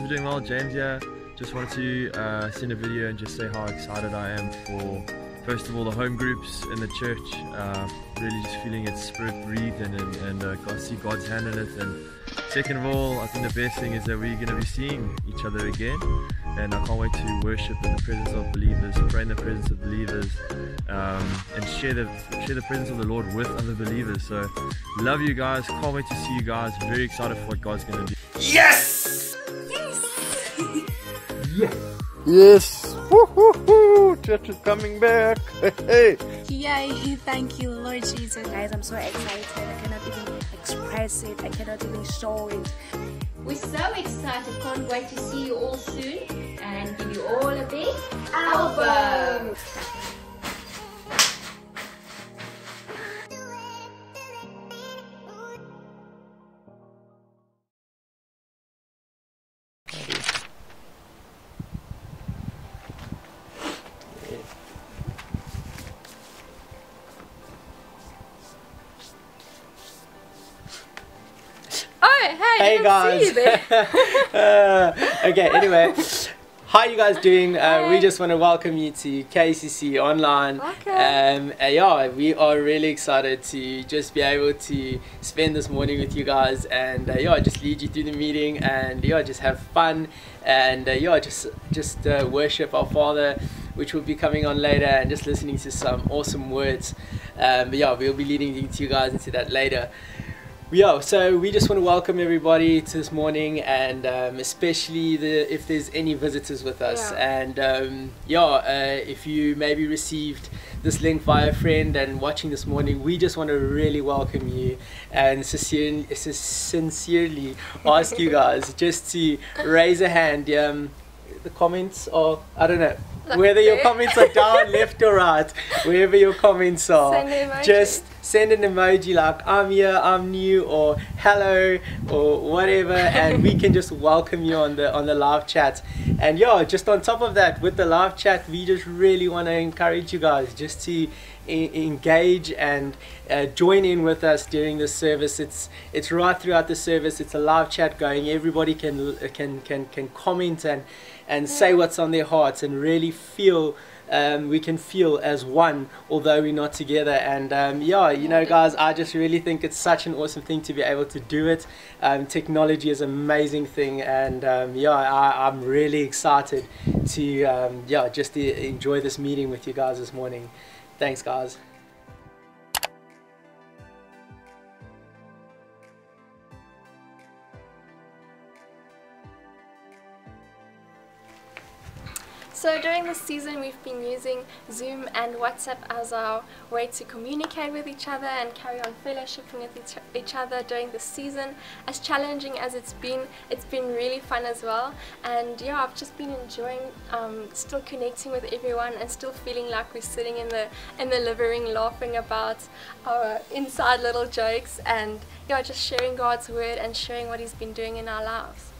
guys are doing well. James here. Just wanted to uh, send a video and just say how excited I am for, first of all, the home groups in the church. Uh, really just feeling its spirit breathed and, and, and uh, God, see God's hand in it. And second of all, I think the best thing is that we're going to be seeing each other again. And I can't wait to worship in the presence of believers, pray in the presence of believers, um, and share the share the presence of the Lord with other believers. So, love you guys. Can't wait to see you guys. Very excited for what God's going to do. Yes! Yes! Yes! Woo hoo hoo! Church is coming back! Hey! Yay, thank you, Lord Jesus. Guys, I'm so excited. I cannot even express it. I cannot even show it. We're so excited. Can't wait to see you all soon and give you all a big elbow. Hey, Hey guys. see you there. Uh, okay, anyway. How you guys doing? Uh, we just want to welcome you to KCC Online. Welcome. Um, uh, yeah, we are really excited to just be able to spend this morning with you guys and uh, yeah, just lead you through the meeting and yeah, just have fun and uh, yeah, just just uh, worship our Father, which will be coming on later, and just listening to some awesome words. Um, but yeah, we'll be leading you guys into that later. Yeah, so we just want to welcome everybody to this morning, and um, especially the if there's any visitors with us, Yeah. and um, yeah, uh, if you maybe received this link via a friend and watching this morning, we just want to really welcome you and sincerely, sincerely ask you guys just to raise a hand. Um, the comments are I don't know Like whether your comments are down, left, or right, wherever your comments are. Send an emoji. Just send an emoji like I'm here, I'm new, or hello, or whatever, and we can just welcome you on the on the live chat. And yeah, just on top of that, with the live chat, we just really want to encourage you guys just to engage and uh, join in with us during the service. It's it's right throughout the service. It's a live chat going. Everybody can can can can comment and and say what's on their hearts and really feel um, we can feel as one, although we're not together. And um, yeah, you know, guys, I just really think it's such an awesome thing to be able to do it. Um, technology is an amazing thing, and um, yeah, I, I'm really excited to um, yeah just enjoy this meeting with you guys this morning. Thanks, guys. So during this season, we've been using Zoom and WhatsApp as our way to communicate with each other and carry on fellowshipping with each, other during this season. As challenging as it's been, it's been really fun as well. And yeah, I've just been enjoying um, still connecting with everyone and still feeling like we're sitting in the in the living room laughing about our inside little jokes and yeah, just sharing God's word and sharing what He's been doing in our lives.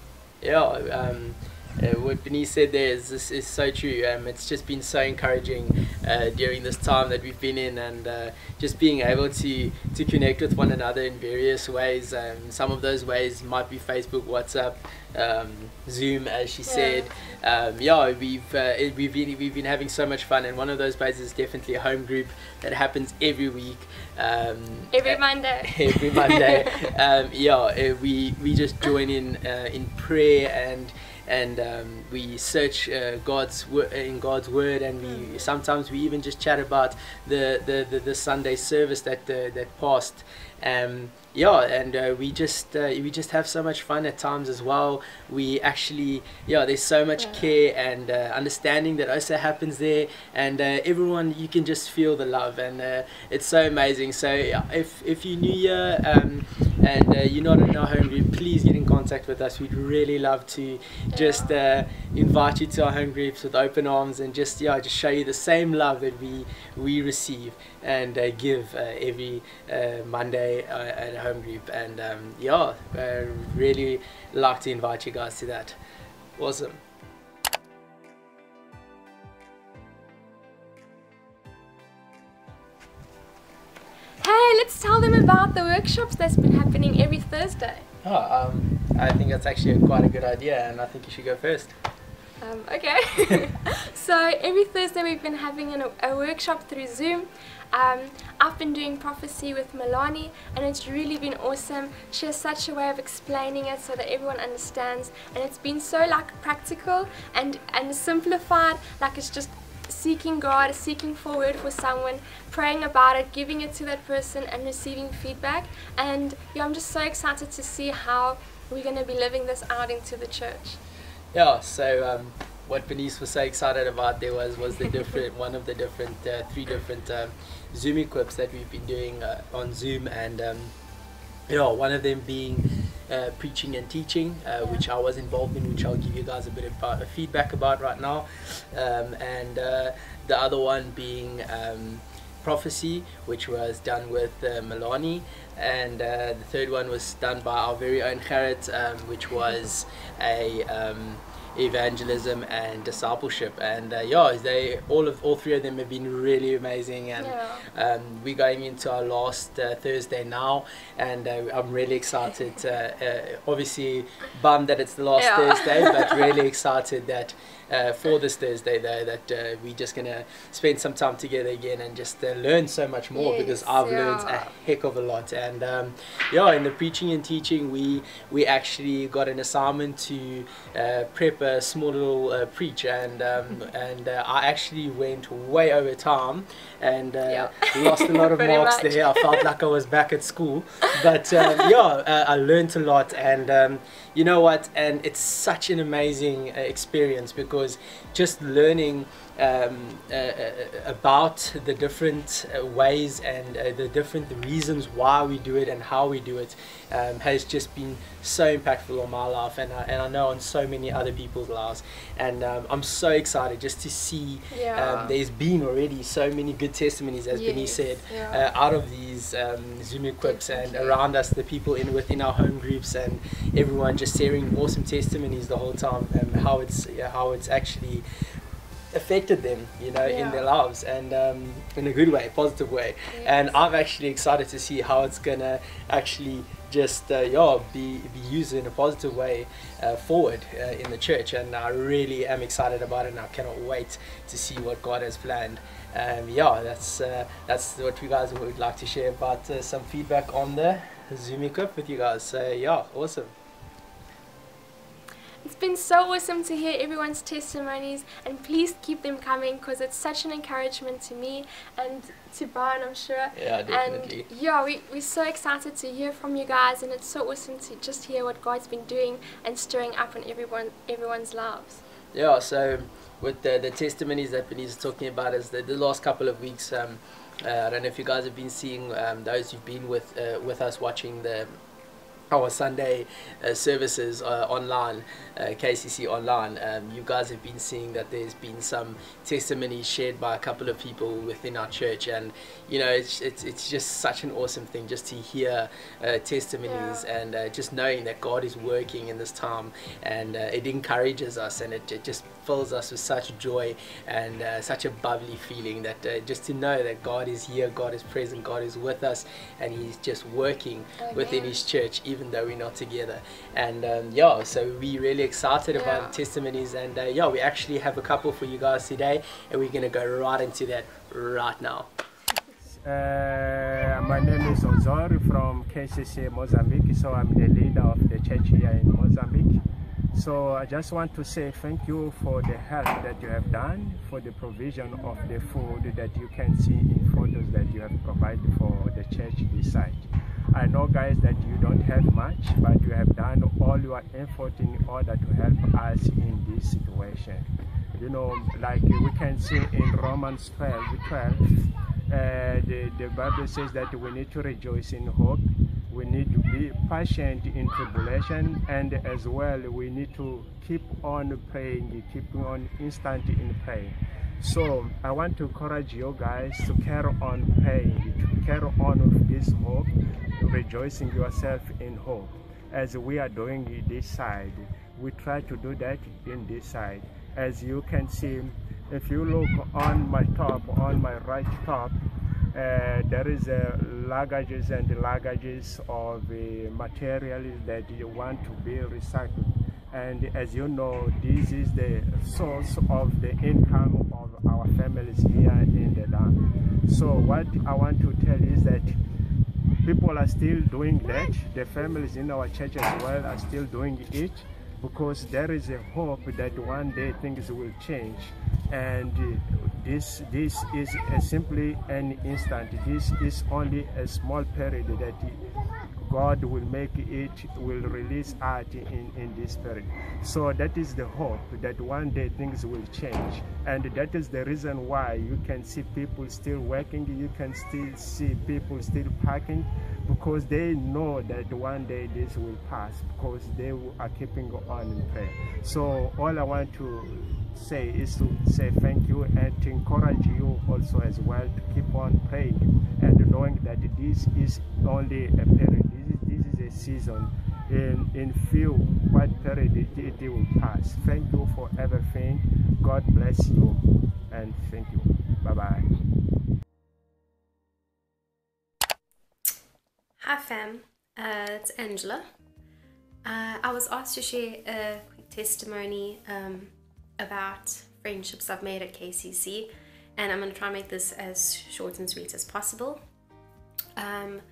Yeah, um, uh, what Denise said there is this is so true. Um, it's just been so encouraging uh, during this time that we've been in, and uh, just being able to to connect with one another in various ways. Um, some of those ways might be Facebook, WhatsApp, um, Zoom, as she Yeah. said. Um, yeah, we've uh, it, we've been we've been having so much fun, and one of those places is definitely a home group that happens every week. Um, Every Monday. every Monday. um, yeah, uh, we we just join in uh, in prayer and and um, we search uh, God's in God's word, and we sometimes we even just chat about the the, the, the Sunday service that uh, that passed. Um, yeah, and uh, we just uh, we just have so much fun at times as well. We actually yeah, there's so much Yeah. care and uh, understanding that also happens there, and uh, everyone you can just feel the love, and uh, it's so amazing. So yeah, if if you're new here um, and uh, you're not in our home group, please get in contact with us. We'd really love to just uh, invite you to our home groups with open arms and just yeah, just show you the same love that we we receive and uh, give uh, every uh, Monday uh, at home group. And um, yeah, uh, really like to invite you guys to that. Awesome. Hey, let's tell them about the workshops that's been happening every Thursday. Oh, um, I think that's actually quite a good idea, and I think you should go first. Um, okay. so every Thursday we've been having an, a workshop through Zoom. Um, I've been doing prophecy with Milani and it's really been awesome. She has such a way of explaining it so that everyone understands and it's been so like practical and, and simplified like it's just seeking God, seeking forward for someone, praying about it, giving it to that person and receiving feedback and yeah I'm just so excited to see how we're going to be living this out into the church. Yeah, so um, what Bernice was so excited about there was was the different one of the different uh, three different um, Zoom equips that we've been doing uh, on Zoom, and um, you know one of them being uh, preaching and teaching, uh, which I was involved in, which I'll give you guys a bit of uh, feedback about right now, um, and uh, the other one being. Um, prophecy which was done with uh, Milani and uh, the third one was done by our very own Gerrit um, which was a um, evangelism and discipleship and uh, yeah they all of all three of them have been really amazing and Yeah. um, we're going into our last uh, Thursday now and uh, I'm really excited uh, uh, obviously bummed that it's the last Yeah. Thursday but really excited that uh, for this Thursday though that uh, we're just gonna spend some time together again and just uh, learn so much more because I've learned a heck of a lot. And um, yeah in the preaching and teaching we we actually got an assignment to uh, prep a small little uh, preach and um, and uh, I actually went way over time and uh, Yeah. lost a lot of marks much. there I felt like I was back at school but um, yeah uh, I learned a lot and um, you know what and it's such an amazing uh, experience because just learning um, uh, uh, about the different uh, ways and uh, the different reasons why we do it and how we do it um, has just been so impactful on my life and I, and I know on so many other people's lives and um, I'm so excited just to see Yeah. um, there's been already so many good testimonies as Benny said yeah. uh, out of these um, Zoom equips and around us the people in within our home groups and everyone just sharing awesome testimonies the whole time and how it's yeah, how it's actually affected them you know in their lives and um, in a good way positive way. And I'm actually excited to see how it's gonna actually just uh, yeah be, be used in a positive way uh, forward uh, in the church. And I really am excited about it and I cannot wait to see what God has planned. Um, yeah that's uh, that's what we guys would like to share about uh, some feedback on the Zoom equip with you guys. So yeah awesome It's been so awesome to hear everyone's testimonies and please keep them coming because it's such an encouragement to me and to Brian I'm sure. yeah definitely And yeah, we, we're so excited to hear from you guys and it's so awesome to just hear what God's been doing and stirring up in everyone everyone's lives. Yeah, so with the, the testimonies that Bernice is talking about is the, the last couple of weeks. Um, uh, I don't know if you guys have been seeing um, those who've been with uh, with us watching the our Sunday uh, services uh, online, uh, KCC online. Um, you guys have been seeing that there's been some testimonies shared by a couple of people within our church, and you know it's it's, it's just such an awesome thing just to hear uh, testimonies Yeah. and uh, just knowing that God is working in this time, and uh, it encourages us and it, it just fills us with such joy and uh, such a bubbly feeling that uh, just to know that God is here, God is present, God is with us, and He's just working within His church, even though we're not together. And um, yeah, so we're really excited Yeah. about the testimonies, and uh, yeah, we actually have a couple for you guys today, and we're gonna go right into that right now. Uh, my name is Ozori from KCC Mozambique, so I'm the leader of the church here in Mozambique. So I just want to say thank you for the help that you have done, for the provision of the food that you can see in photos that you have provided for the church this. I know guys that you don't have much, but you have done all your effort in order to help us in this situation. You know, like we can see in Romans 12, 12 uh, the, the Bible says that we need to rejoice in hope, we need to be patient in tribulation, and as well we need to keep on praying, keep on instant in praying. So I want to encourage you guys to carry on praying, to carry on with this hope, rejoicing yourself in hope. As we are doing this side, we try to do that in this side. As you can see, if you look on my top, on my right top, uh, there is uh, luggages and luggages of uh, materials that you want to be recycled. And as you know, this is the source of the income of our families here in the land. So what I want to tell is that people are still doing that. The families in our church as well are still doing it because there is a hope that one day things will change and this this is simply an instant this is only a small period that God will make it, will release art in, in this period. So that is the hope that one day things will change. And that is the reason why you can see people still working, you can still see people still parking, because they know that one day this will pass, because they are keeping on in prayer. So all I want to say is to say thank you and to encourage you also as well to keep on praying and knowing that this is only a period this is, this is a season in, in few what period it, it will pass. Thank you for everything. God bless you and thank you. Bye bye Hi fam, uh, it's Angela. Uh, I was asked to share a quick testimony um, about friendships I've made at KCC, and I'm going to try and make this as short and sweet as possible. Um,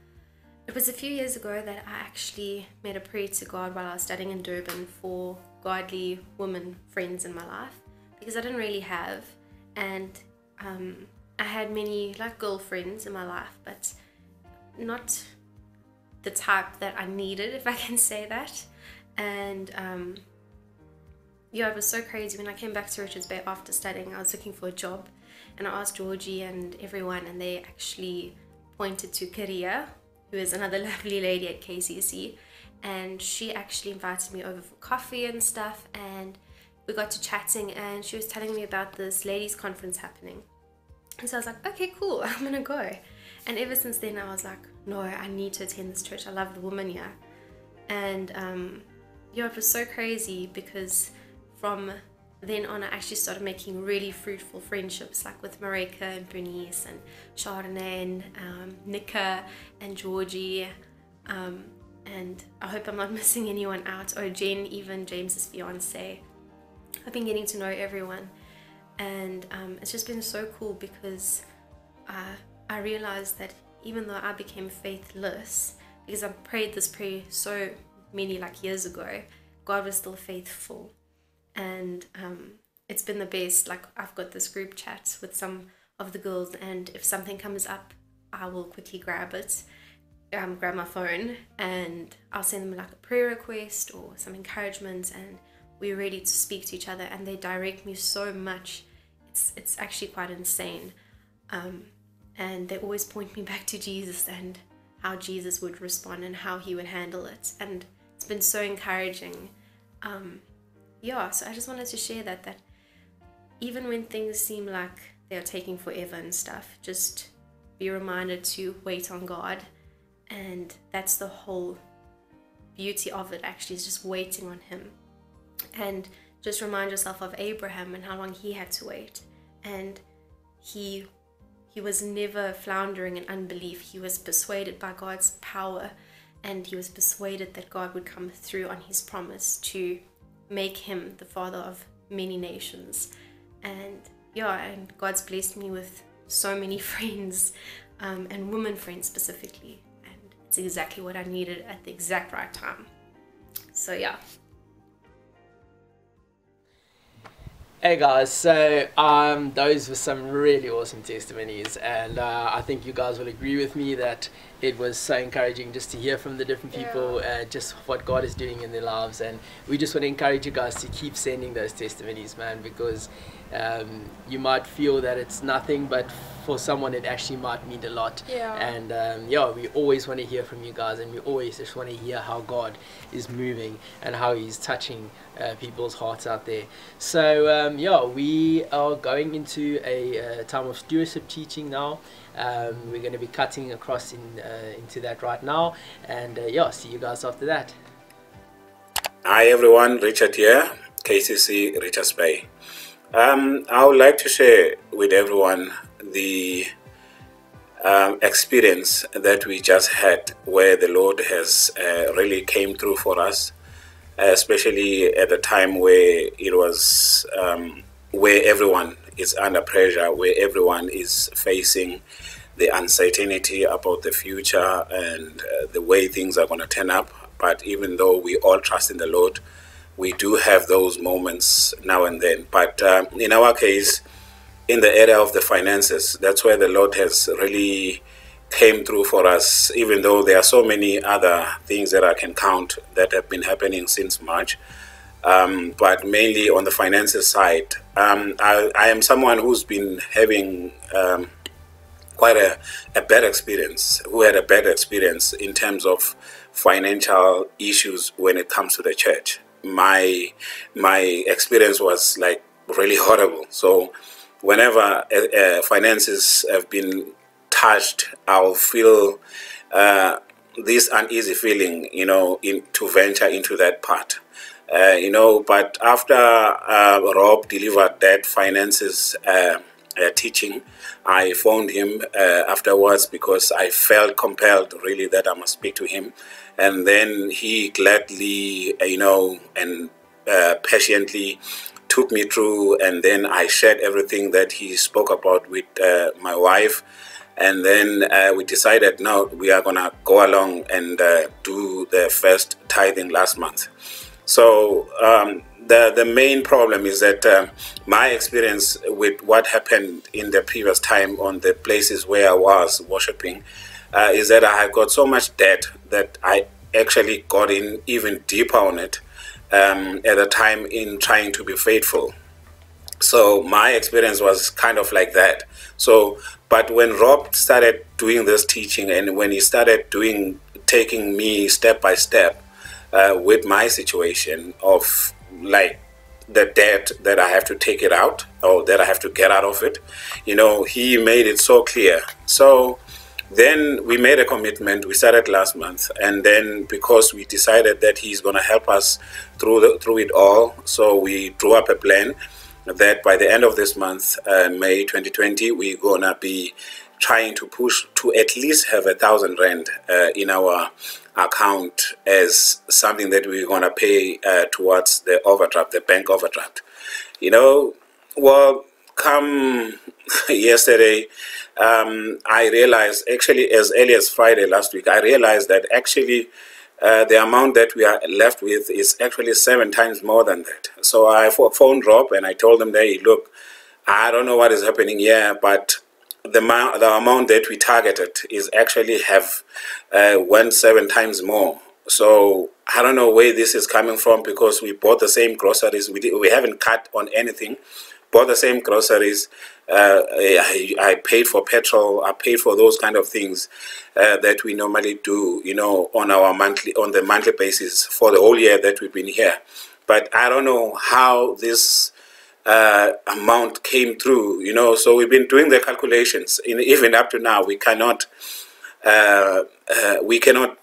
it was a few years ago that I actually made a prayer to God while I was studying in Durban for godly women friends in my life because I didn't really have, and um, I had many like girlfriends in my life, but not the type that I needed, if I can say that. And um, yeah, it was so crazy when I came back to Richards Bay after studying. I was looking for a job, and I asked Georgie and everyone, and they actually pointed to Korea who is another lovely lady at KCC, and she actually invited me over for coffee and stuff, and we got to chatting, and she was telling me about this ladies' conference happening. And so I was like, okay, cool, I'm gonna go. And ever since then, I was like, no, I need to attend this church. I love the woman here. And um, yeah, it was so crazy because from then on, I actually started making really fruitful friendships, like with Marika and Bernice and Chardonnay and um, Nika and Georgie. Um, and I hope I'm not missing anyone out. Or Jen, even James's fiance. I've been getting to know everyone, and um, it's just been so cool because uh, I realized that even though I became faithless, because I prayed this prayer so many like years ago, God was still faithful and um, it's been the best. Like I've got this group chat with some of the girls, and if something comes up, I will quickly grab it, um, grab my phone, and I'll send them like a prayer request or some encouragement, and we're ready to speak to each other. And they direct me so much. It's it's actually quite insane, um, and they always point me back to Jesus and how Jesus would respond and how he would handle it, and it's been so encouraging. Um, yeah, so I just wanted to share that that even when things seem like they're taking forever and stuff, just be reminded to wait on God. And that's the whole beauty of it actually is just waiting on him. And just remind yourself of Abraham and how long he had to wait. And he he was never floundering in unbelief. He was persuaded by God's power and he was persuaded that God would come through on his promise to make him the father of many nations. And yeah, and God's blessed me with so many friends um, and women friends specifically. And it's exactly what I needed at the exact right time. So yeah. Hey guys, so um, those were some really awesome testimonies, and uh, I think you guys will agree with me that it was so encouraging just to hear from the different people, yeah. uh, just what God is doing in their lives, and we just want to encourage you guys to keep sending those testimonies, man, because um, you might feel that it's nothing, but for someone it actually might mean a lot. Yeah. And um, yeah, we always want to hear from you guys, and we always just want to hear how God is moving and how He's touching uh, people's hearts out there. So um, yeah, we are going into a uh, time of stewardship teaching now. Um, we're going to be cutting across in, uh, into that right now, and uh, yeah, see you guys after that. Hi everyone, Richard here, KCC Richards Bay. Um, I would like to share with everyone the um, experience that we just had, where the Lord has uh, really came through for us, especially at the time where it was um, where everyone is under pressure, where everyone is facing the uncertainty about the future and uh, the way things are going to turn up. But even though we all trust in the Lord, we do have those moments now and then. But um, in our case, in the area of the finances, that's where the Lord has really came through for us, even though there are so many other things that I can count that have been happening since March. Um, but mainly on the finances side, um, I, I, am someone who's been having um, quite a, a bad experience, who had a bad experience in terms of financial issues when it comes to the church. My my experience was like really horrible. So whenever uh, uh, finances have been touched, I'll feel uh, this uneasy feeling, you know, in, to venture into that part. Uh, you know, but after uh, Rob delivered that finances uh, teaching, I phoned him afterwards because I felt compelled really that I must speak to him. And then he gladly, you know, and patiently took me through, and then I shared everything that he spoke about with uh, my wife. And then uh, we decided, no, we are going to go along and uh, do the first tithing last month. So um, the, the main problem is that um, my experience with what happened in the previous time on the places where I was worshiping uh, is that I got so much debt that I actually got in even deeper on it um, at the time in trying to be faithful. So my experience was kind of like that. So, but when Rob started doing this teaching and when he started doing, taking me step by step uh, with my situation of like the debt that I have to take it out or that I have to get out of it, you know, he made it so clear. So then we made a commitment. We started last month, and then because we decided that he's going to help us through the, through it all, so we drew up a plan that by the end of this month, uh, May 2020, we're going to be trying to push to at least have a thousand rand uh, in our account as something that we're going to pay uh, towards the overdraft, the bank overdraft. You know, well, come yesterday, um, I realized actually as early as Friday last week, I realized that actually uh, the amount that we are left with is actually seven times more than that. So I phoned Rob and I told him, hey, look, I don't know what is happening here, but the, the amount that we targeted is actually have uh, one seven times more. So I don't know where this is coming from because we bought the same groceries. We, we haven't cut on anything bought the same groceries. Uh, I, I, paid for petrol. I paid for those kind of things uh, that we normally do, you know, on our monthly on the monthly basis for the whole year that we've been here. But I don't know how this uh, amount came through, you know. So we've been doing the calculations. In, even up to now, we cannot uh, uh, we cannot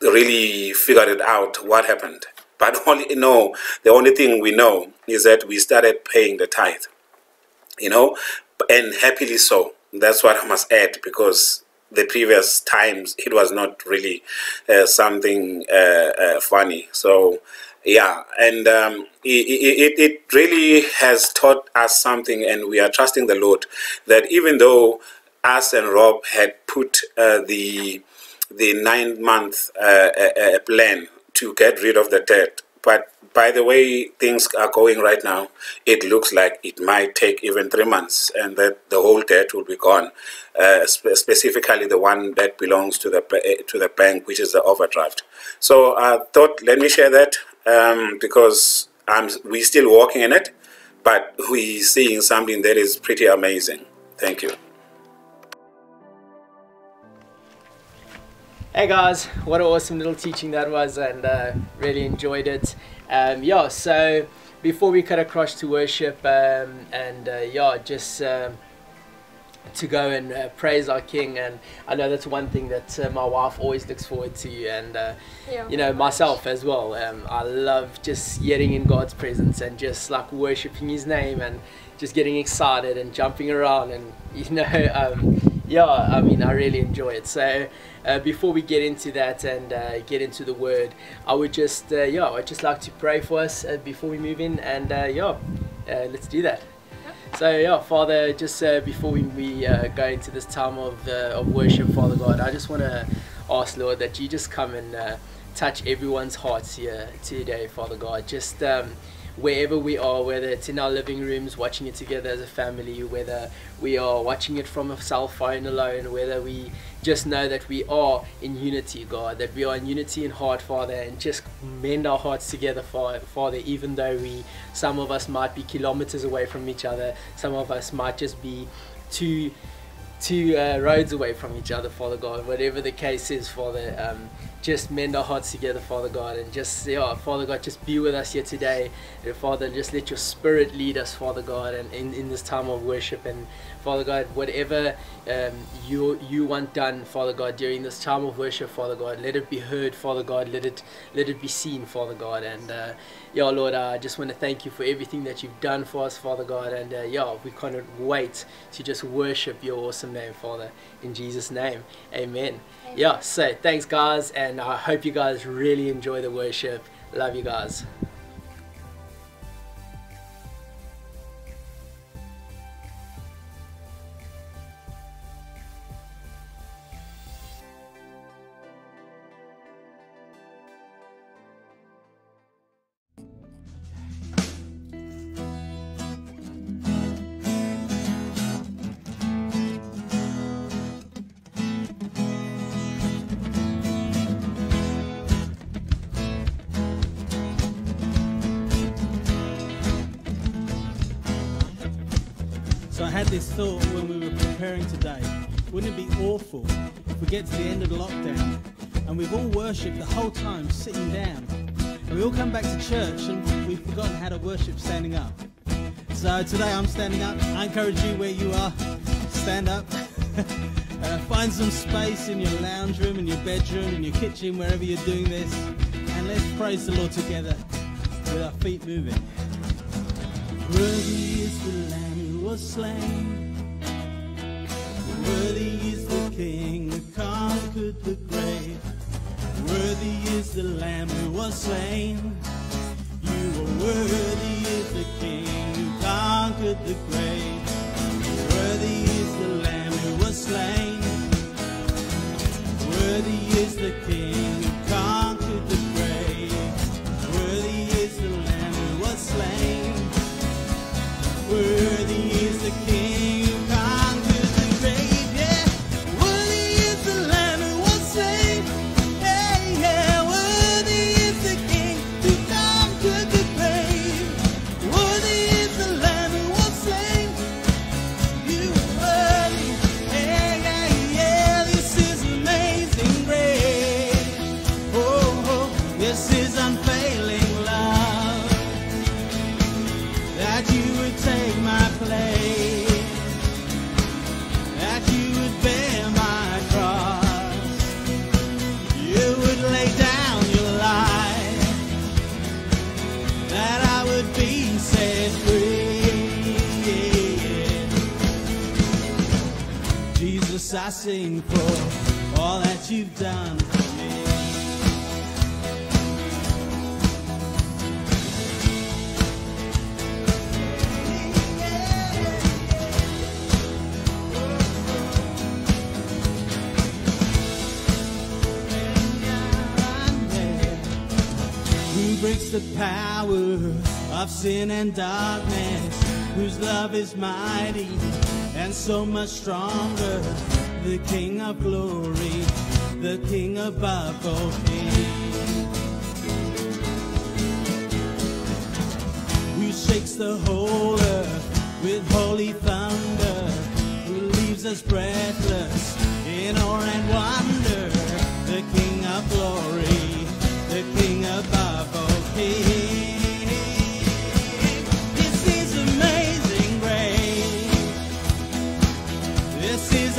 really figure it out what happened. But only no, the only thing we know is that we started paying the tithe. You know, and happily so. That's what I must add because the previous times it was not really uh, something uh, uh, funny. So yeah, and um, it, it, it really has taught us something, and we are trusting the Lord that even though us and Rob had put uh, the the nine month uh, uh, plan to get rid of the debt. But by the way things are going right now, it looks like it might take even three months and that the whole debt will be gone, uh, spe specifically the one that belongs to the, uh, to the bank, which is the overdraft. So I thought, let me share that um, because I'm, we're still working in it, but we're seeing something that is pretty amazing. Thank you. Hey guys, what an awesome little teaching that was and uh, really enjoyed it. Um, yeah, so before we cut across to worship um, and uh, yeah, just um, to go and uh, praise our King and I know that's one thing that uh, my wife always looks forward to and uh, yeah, you know myself as well. Um, I love just getting in God's presence and just like worshiping His name and just getting excited and jumping around and you know um, yeah, I mean, I really enjoy it. So, uh, before we get into that and uh, get into the word, I would just, uh, yeah, I'd just like to pray for us uh, before we move in, and uh, yeah, uh, let's do that. So, yeah, Father, just uh, before we, we uh, go into this time of, uh, of worship, Father God, I just want to ask, Lord, that you just come and uh, touch everyone's hearts here today, Father God. Just um, wherever we are, whether it's in our living rooms, watching it together as a family, whether we are watching it from a cell phone alone, whether we just know that we are in unity, God, that we are in unity in heart, Father, and just mend our hearts together, Fa- Father, even though we, some of us might be kilometers away from each other, some of us might just be two two uh, roads away from each other, Father God. Whatever the case is, Father, um, just mend our hearts together, Father God, and just yeah, Father God, just be with us here today, and Father, just let your Spirit lead us, Father God, and in, in this time of worship, and Father God, whatever um, you you want done, Father God, during this time of worship, Father God, let it be heard, Father God, let it let it be seen, Father God, and uh, yeah, Lord, I just want to thank you for everything that you've done for us, Father God, and uh, yeah, we cannot wait to just worship your awesome name, Father, in Jesus' name, Amen. Yeah, so thanks, guys, and I hope you guys really enjoy the worship. Love you guys. Wherever you're doing this. And let's praise the Lord together this is unfailing love that you would take my place, that you would bear my cross, you would lay down your life, that I would be set free. Jesus, I sing for all that you've done breaks the power of sin and darkness? Whose love is mighty and so much stronger? The King of glory, the King above all kings. Who shakes the whole earth with holy thunder? Who leaves us breathless in awe and wonder? The King of glory, the King above all. This is amazing grace. This is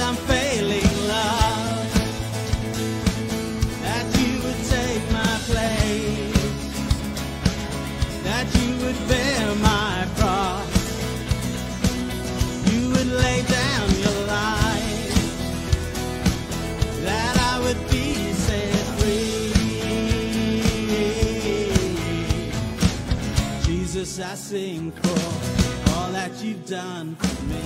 I sink for all that you've done for me.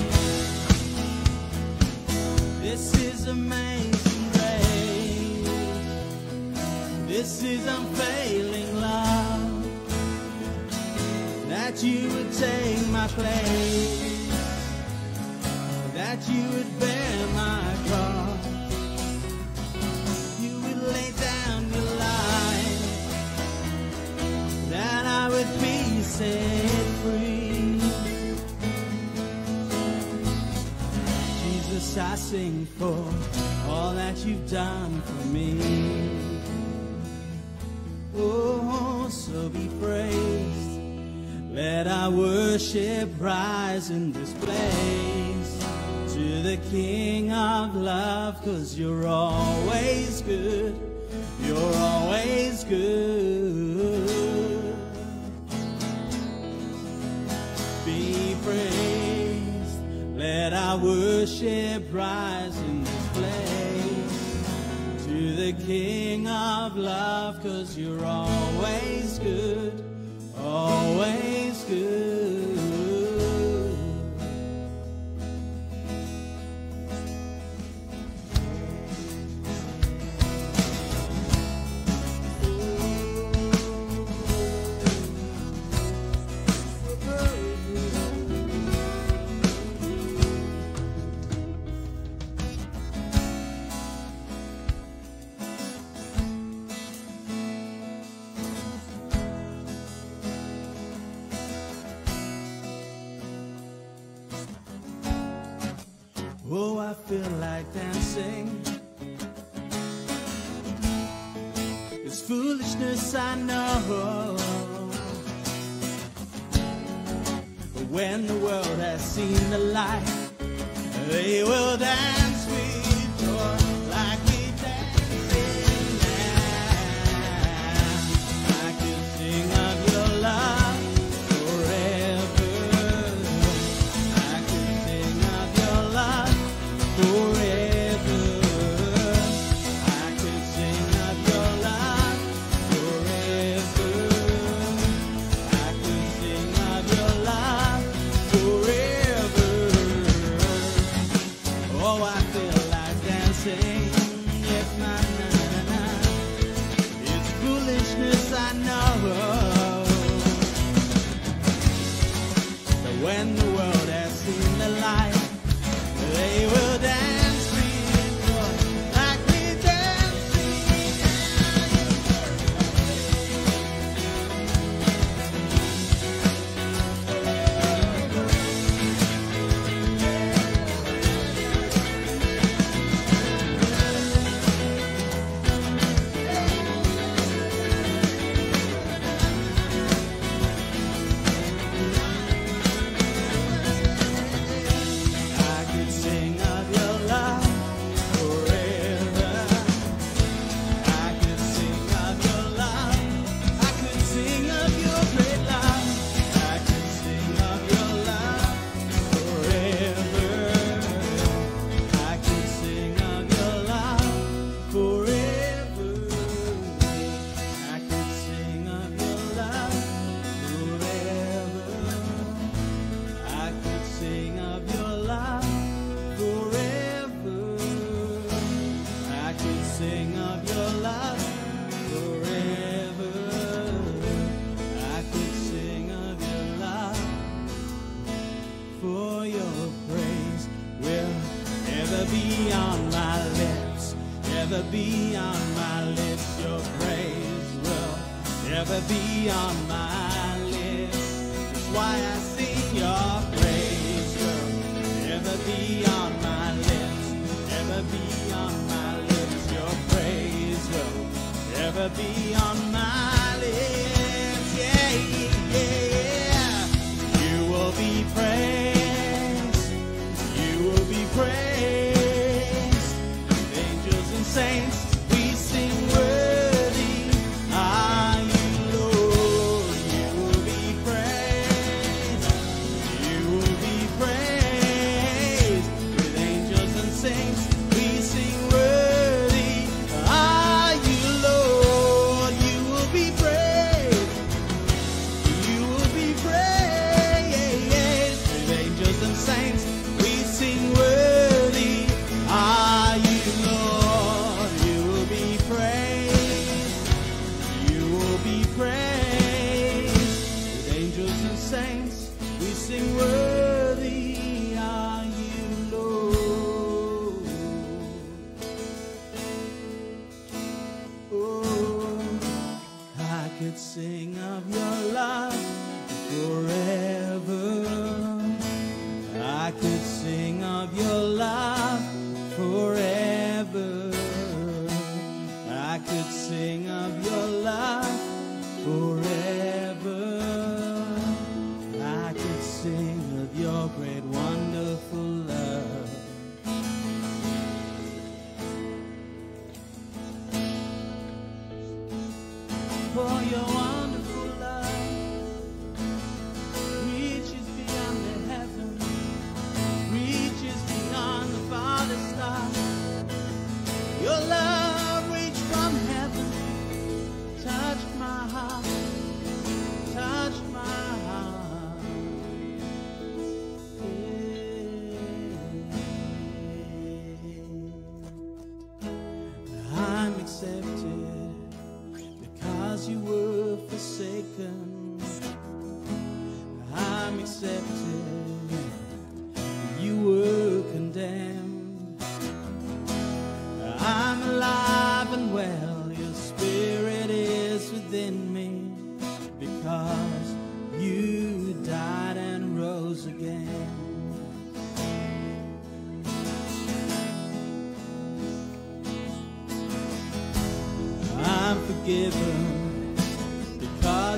This is amazing grace. This is unfailing love. That you would take my place. That you would bear my cross. sing for all that you've done for me. Oh, so be praised. Let our worship rise in this place to the King of love, cause you're always good. You're always good. I worship rise in this place to the King of love, cause you're always good, always good.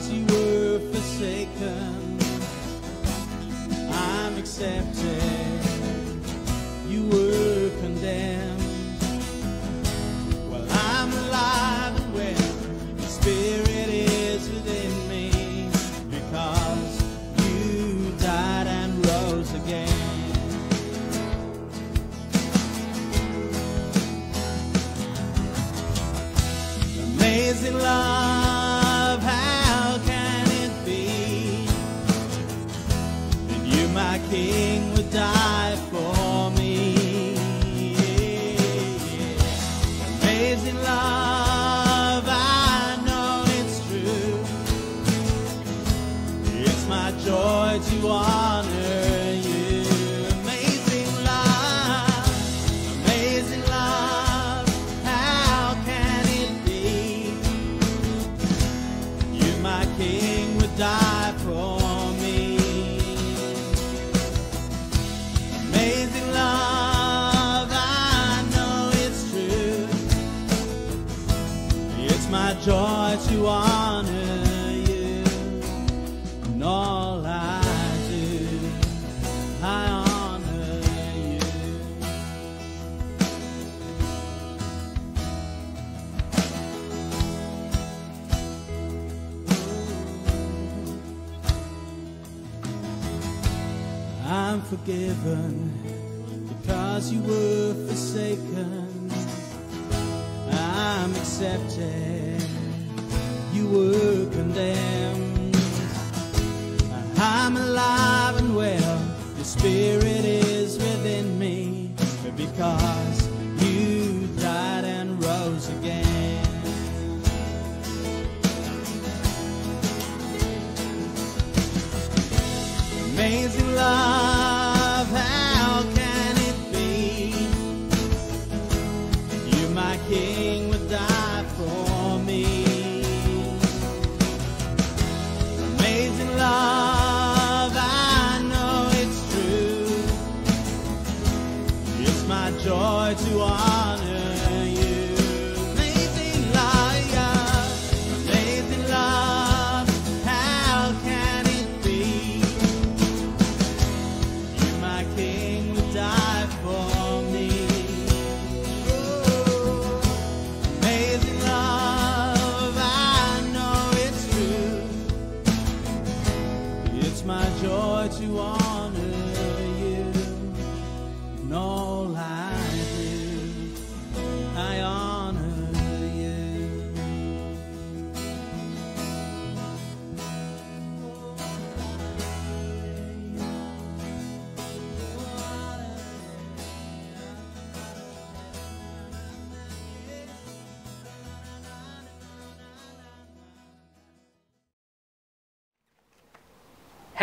Because you were forsaken. I'm accepted. Forgiven because you were forsaken. I'm accepted. You were condemned. I'm alive and well. Your spirit is within me because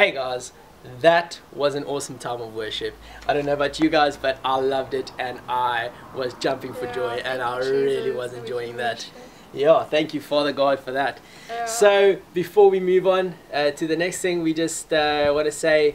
Hey guys, that was an awesome time of worship. I don't know about you guys, but I loved it and I was jumping for joy and I really was enjoying that. Yeah, thank you, Father God, for that. So, before we move on uh, to the next thing, we just uh, want to say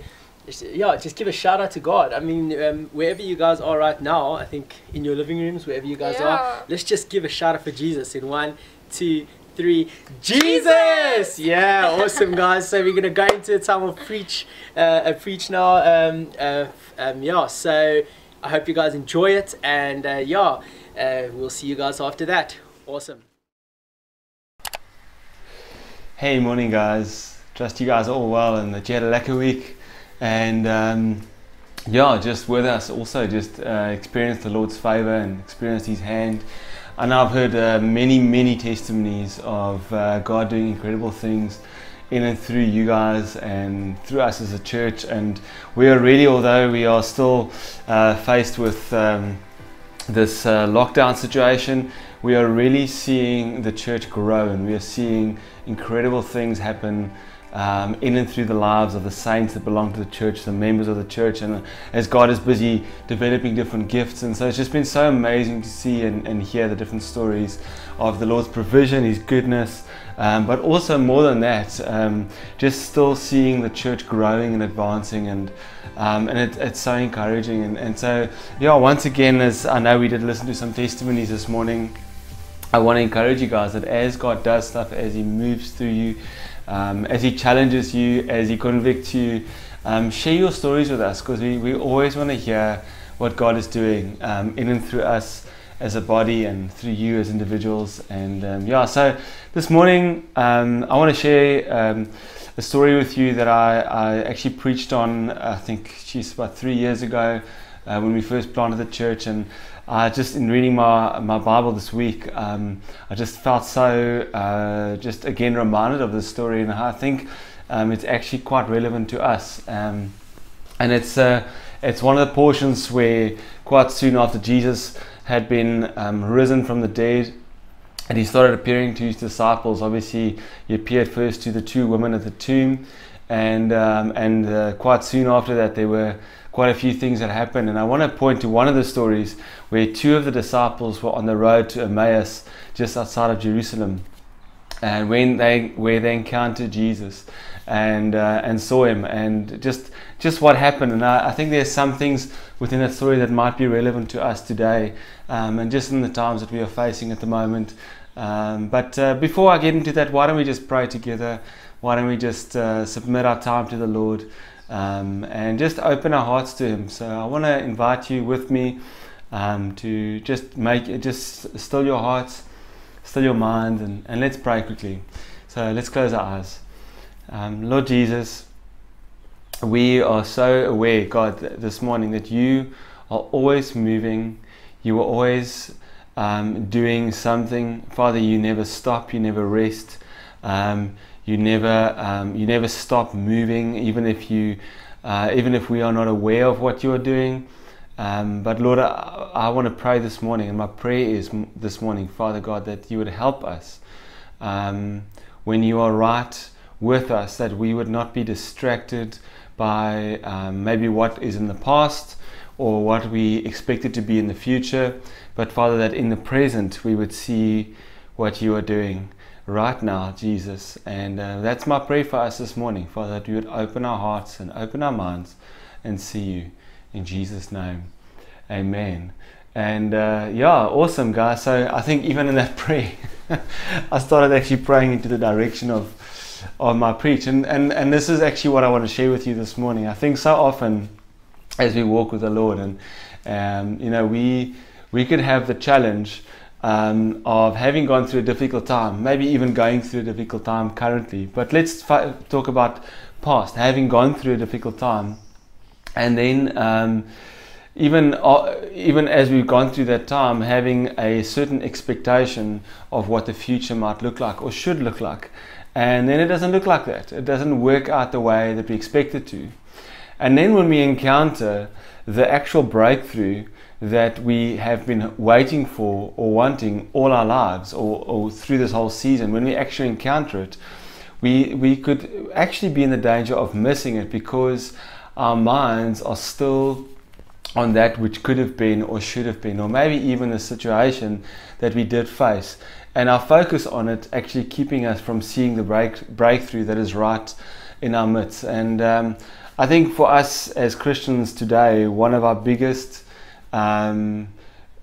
yeah, just give a shout out to God. I mean, um, wherever you guys are right now, I think in your living rooms, wherever you guys Yeah. are, let's just give a shout out for Jesus in one, two, three. Jesus! Yeah, awesome, guys. So we're gonna go into a time of preach, uh, a preach now. Um, uh, um, yeah. So I hope you guys enjoy it, and uh, yeah, uh, we'll see you guys after that. Awesome. Hey, morning, guys. Trust you guys are all well and that you had a lekker week. And um, yeah, just with us also, just uh, experience the Lord's favor and experience His hand. Know I've heard uh, many, many testimonies of uh, God doing incredible things in and through you guys and through us as a church. And we are really, although we are still uh, faced with um, this uh, lockdown situation, we are really seeing the church grow and we are seeing incredible things happen um, in and through the lives of the saints that belong to the church, the members of the church, and as God is busy developing different gifts. And so it's just been so amazing to see and, and hear the different stories of the Lord's provision, His goodness, um, but also more than that, um, just still seeing the church growing and advancing. And um, and it, it's so encouraging. And, and so yeah once again as I know we did listen to some testimonies this morning I want to encourage you guys that as God does stuff as he moves through you um, as he challenges you as he convicts you um, share your stories with us because we, we always want to hear what God is doing um, in and through us as a body and through you as individuals and um, yeah so this morning um, I want to share um, a story with you that I, I actually preached on, I think she's about three years ago uh, when we first planted the church. And uh, just in reading my, my Bible this week, um, I just felt so, uh, just again reminded of this story and I think um, it's actually quite relevant to us. Um, and it's, uh, it's one of the portions where quite soon after Jesus had been um, risen from the dead, and he started appearing to his disciples. Obviously, he appeared first to the two women at the tomb, and um, and uh, quite soon after that, there were quite a few things that happened. And I want to point to one of the stories where two of the disciples were on the road to Emmaus, just outside of Jerusalem, and when they where they encountered Jesus, and uh, and saw him, and just just what happened. And I, I think there's some things within that story that might be relevant to us today, um, and just in the times that we are facing at the moment. Um, but uh, before I get into that, why don't we just pray together? Why don't we just uh, submit our time to the Lord um, and just open our hearts to Him? So I want to invite you with me um, to just make it, just still your hearts, still your mind, and, and let's pray quickly. So let's close our eyes. Um, Lord Jesus, we are so aware, God, this morning that you are always moving. You are always um, doing something. Father, you never stop. You never rest. You never um, you never stop moving, even if you uh, even if we are not aware of what you are doing. Um, but Lord, I, I want to pray this morning, and my prayer is this morning, Father God, that you would help us um, when you are right with us, that we would not be distracted by um, maybe what is in the past or what we expected to be in the future, but Father, that in the present we would see what you are doing right now, Jesus. And uh, that's my prayer for us this morning, Father, that you would open our hearts and open our minds and see you in Jesus' name. Amen. And uh, yeah, awesome, guys. So I think even in that prayer, I started actually praying into the direction of of my preach, and, and and this is actually what I want to share with you this morning. I think so often as we walk with the Lord, and um, you know, we we could have the challenge um, of having gone through a difficult time, maybe even going through a difficult time currently. But let's fi- talk about past, having gone through a difficult time, and then. Um, even uh, even as we've gone through that time, having a certain expectation of what the future might look like or should look like, and then it doesn't look like that. It doesn't work out the way that we expect it to. And then when we encounter the actual breakthrough that we have been waiting for or wanting all our lives or, or through this whole season, when we actually encounter it, we, we could actually be in the danger of missing it because our minds are still on that which could have been or should have been, or maybe even the situation that we did face. And our focus on it actually keeping us from seeing the break, breakthrough that is right in our midst. And um, I think for us as Christians today, one of our biggest um,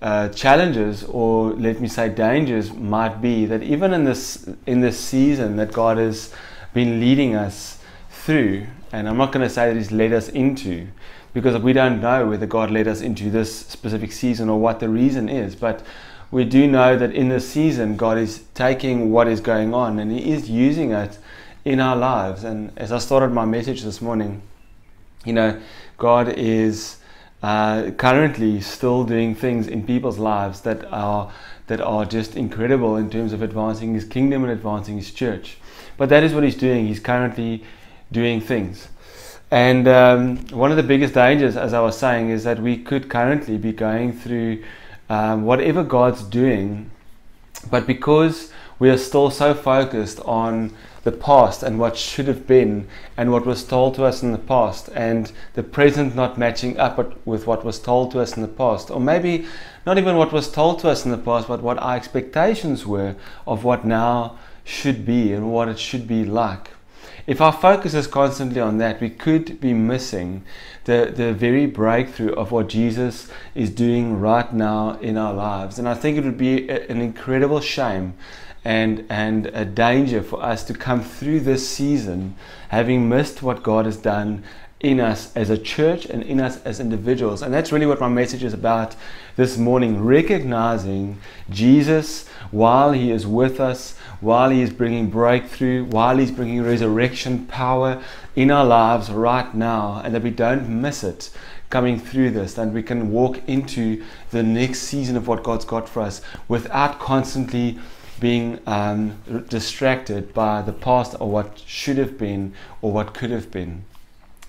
uh, challenges, or let me say dangers, might be that even in this in this season that God has been leading us through, and I'm not going to say that He's led us into, because we don't know whether God led us into this specific season or what the reason is, but we do know that in this season, God is taking what is going on and He is using it in our lives. And as I started my message this morning, you know, God is uh, currently still doing things in people's lives that are that are just incredible in terms of advancing His kingdom and advancing His church. But that is what He's doing. He's currently doing things. And um, one of the biggest dangers, as I was saying, is that we could currently be going through um, whatever God's doing, but because we are still so focused on the past and what should have been and what was told to us in the past and the present not matching up with what was told to us in the past. Or maybe not even what was told to us in the past but what our expectations were of what now should be and what it should be like. If our focus is constantly on that we could be missing the, the very breakthrough of what Jesus is doing right now in our lives. And I think it would be an incredible shame and and a danger for us to come through this season having missed what God has done in us as a church and in us as individuals. And that's really what my message is about this morning recognizing Jesus while He is with us, while He is bringing breakthrough, while He's bringing resurrection power in our lives right now, and that we don't miss it coming through this, and we can walk into the next season of what God's got for us without constantly being um, distracted by the past or what should have been or what could have been.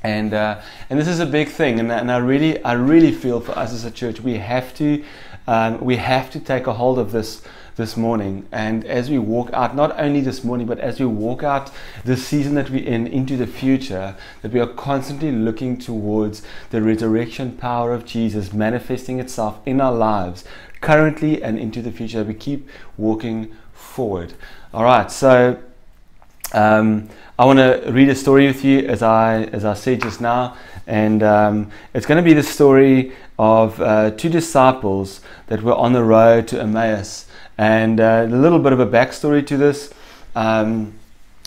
And, uh, and this is a big thing, and, and I really I really feel for us as a church we have to um, we have to take a hold of this this morning. And as we walk out, not only this morning, but as we walk out the season that we're in into the future, that we are constantly looking towards the resurrection power of Jesus manifesting itself in our lives, currently and into the future. We keep walking forward. All right, so um, I want to read a story with you, as I as I said just now, and um, it's going to be the story of uh, two disciples that were on the road to Emmaus, and uh, a little bit of a backstory to this. Um,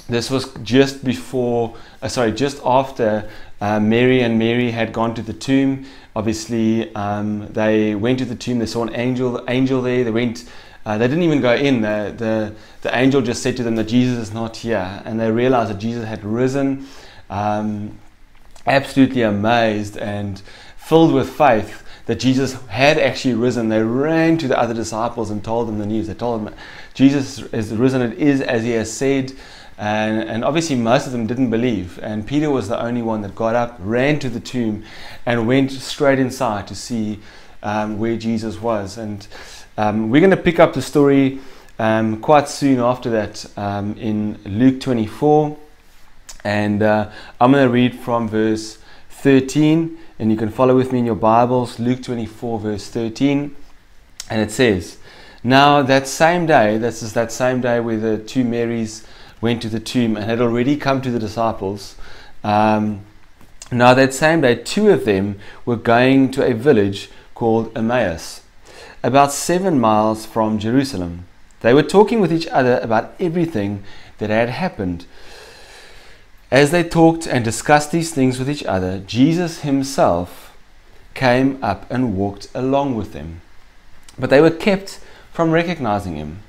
this was just before, uh, sorry, just after uh, Mary and Mary had gone to the tomb obviously um, they went to the tomb they saw an angel angel there they went uh, they didn't even go in the, the, the angel just said to them that jesus is not here and they realized that jesus had risen um, absolutely amazed and filled with faith that jesus had actually risen. They ran to the other disciples and told them the news. They told them jesus is risen. It is as he has said and, and obviously, most of them didn't believe. And Peter was the only one that got up, ran to the tomb, and went straight inside to see um, where Jesus was. And um, we're going to pick up the story um, quite soon after that um, in Luke 24. And uh, I'm going to read from verse 13, and you can follow with me in your Bibles, Luke 24, verse 13. And it says, Now that same day, this is that same day where the two Marys went to the tomb and had already come to the disciples. Um, now, that same day, two of them were going to a village called Emmaus, about seven miles from Jerusalem. They were talking with each other about everything that had happened. As they talked and discussed these things with each other, Jesus himself came up and walked along with them. But they were kept from recognizing him.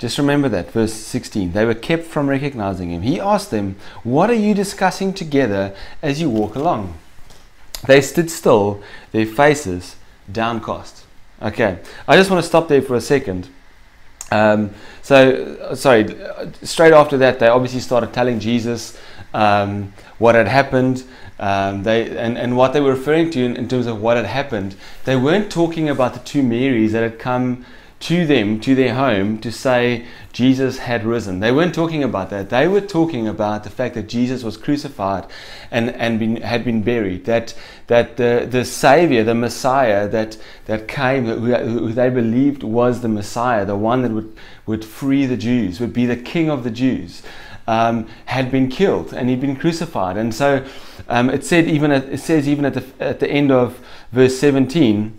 Just remember that, verse 16. They were kept from recognizing him. He asked them, What are you discussing together as you walk along? They stood still, their faces downcast. Okay, I just want to stop there for a second. Um, so, sorry, straight after that, they obviously started telling Jesus um, what had happened. Um, they and, and what they were referring to in, in terms of what had happened. They weren't talking about the two Marys that had come to them, to their home, to say Jesus had risen. They weren't talking about that. They were talking about the fact that Jesus was crucified and, and been, had been buried. That, that the, the Savior, the Messiah that, that came, who, they believed was the Messiah, the one that would, would free the Jews, would be the King of the Jews. um, had been killed and he'd been crucified. And so um, it said even at, it says even at the at the end of verse 17,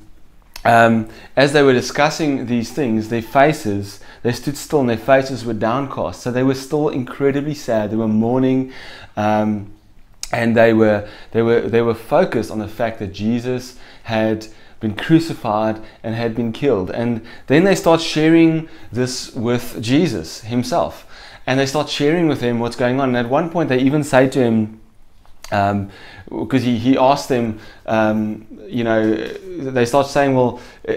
um, as they were discussing these things, their faces they stood still and their faces were downcast. So they were still incredibly sad. They were mourning. Um, and they were they were they were focused on the fact that Jesus had been crucified and had been killed and then they start sharing this with Jesus himself and they start sharing with him what's going on and at one point they even say to him because um, he, he asked them, um, you know, they start saying, well, uh,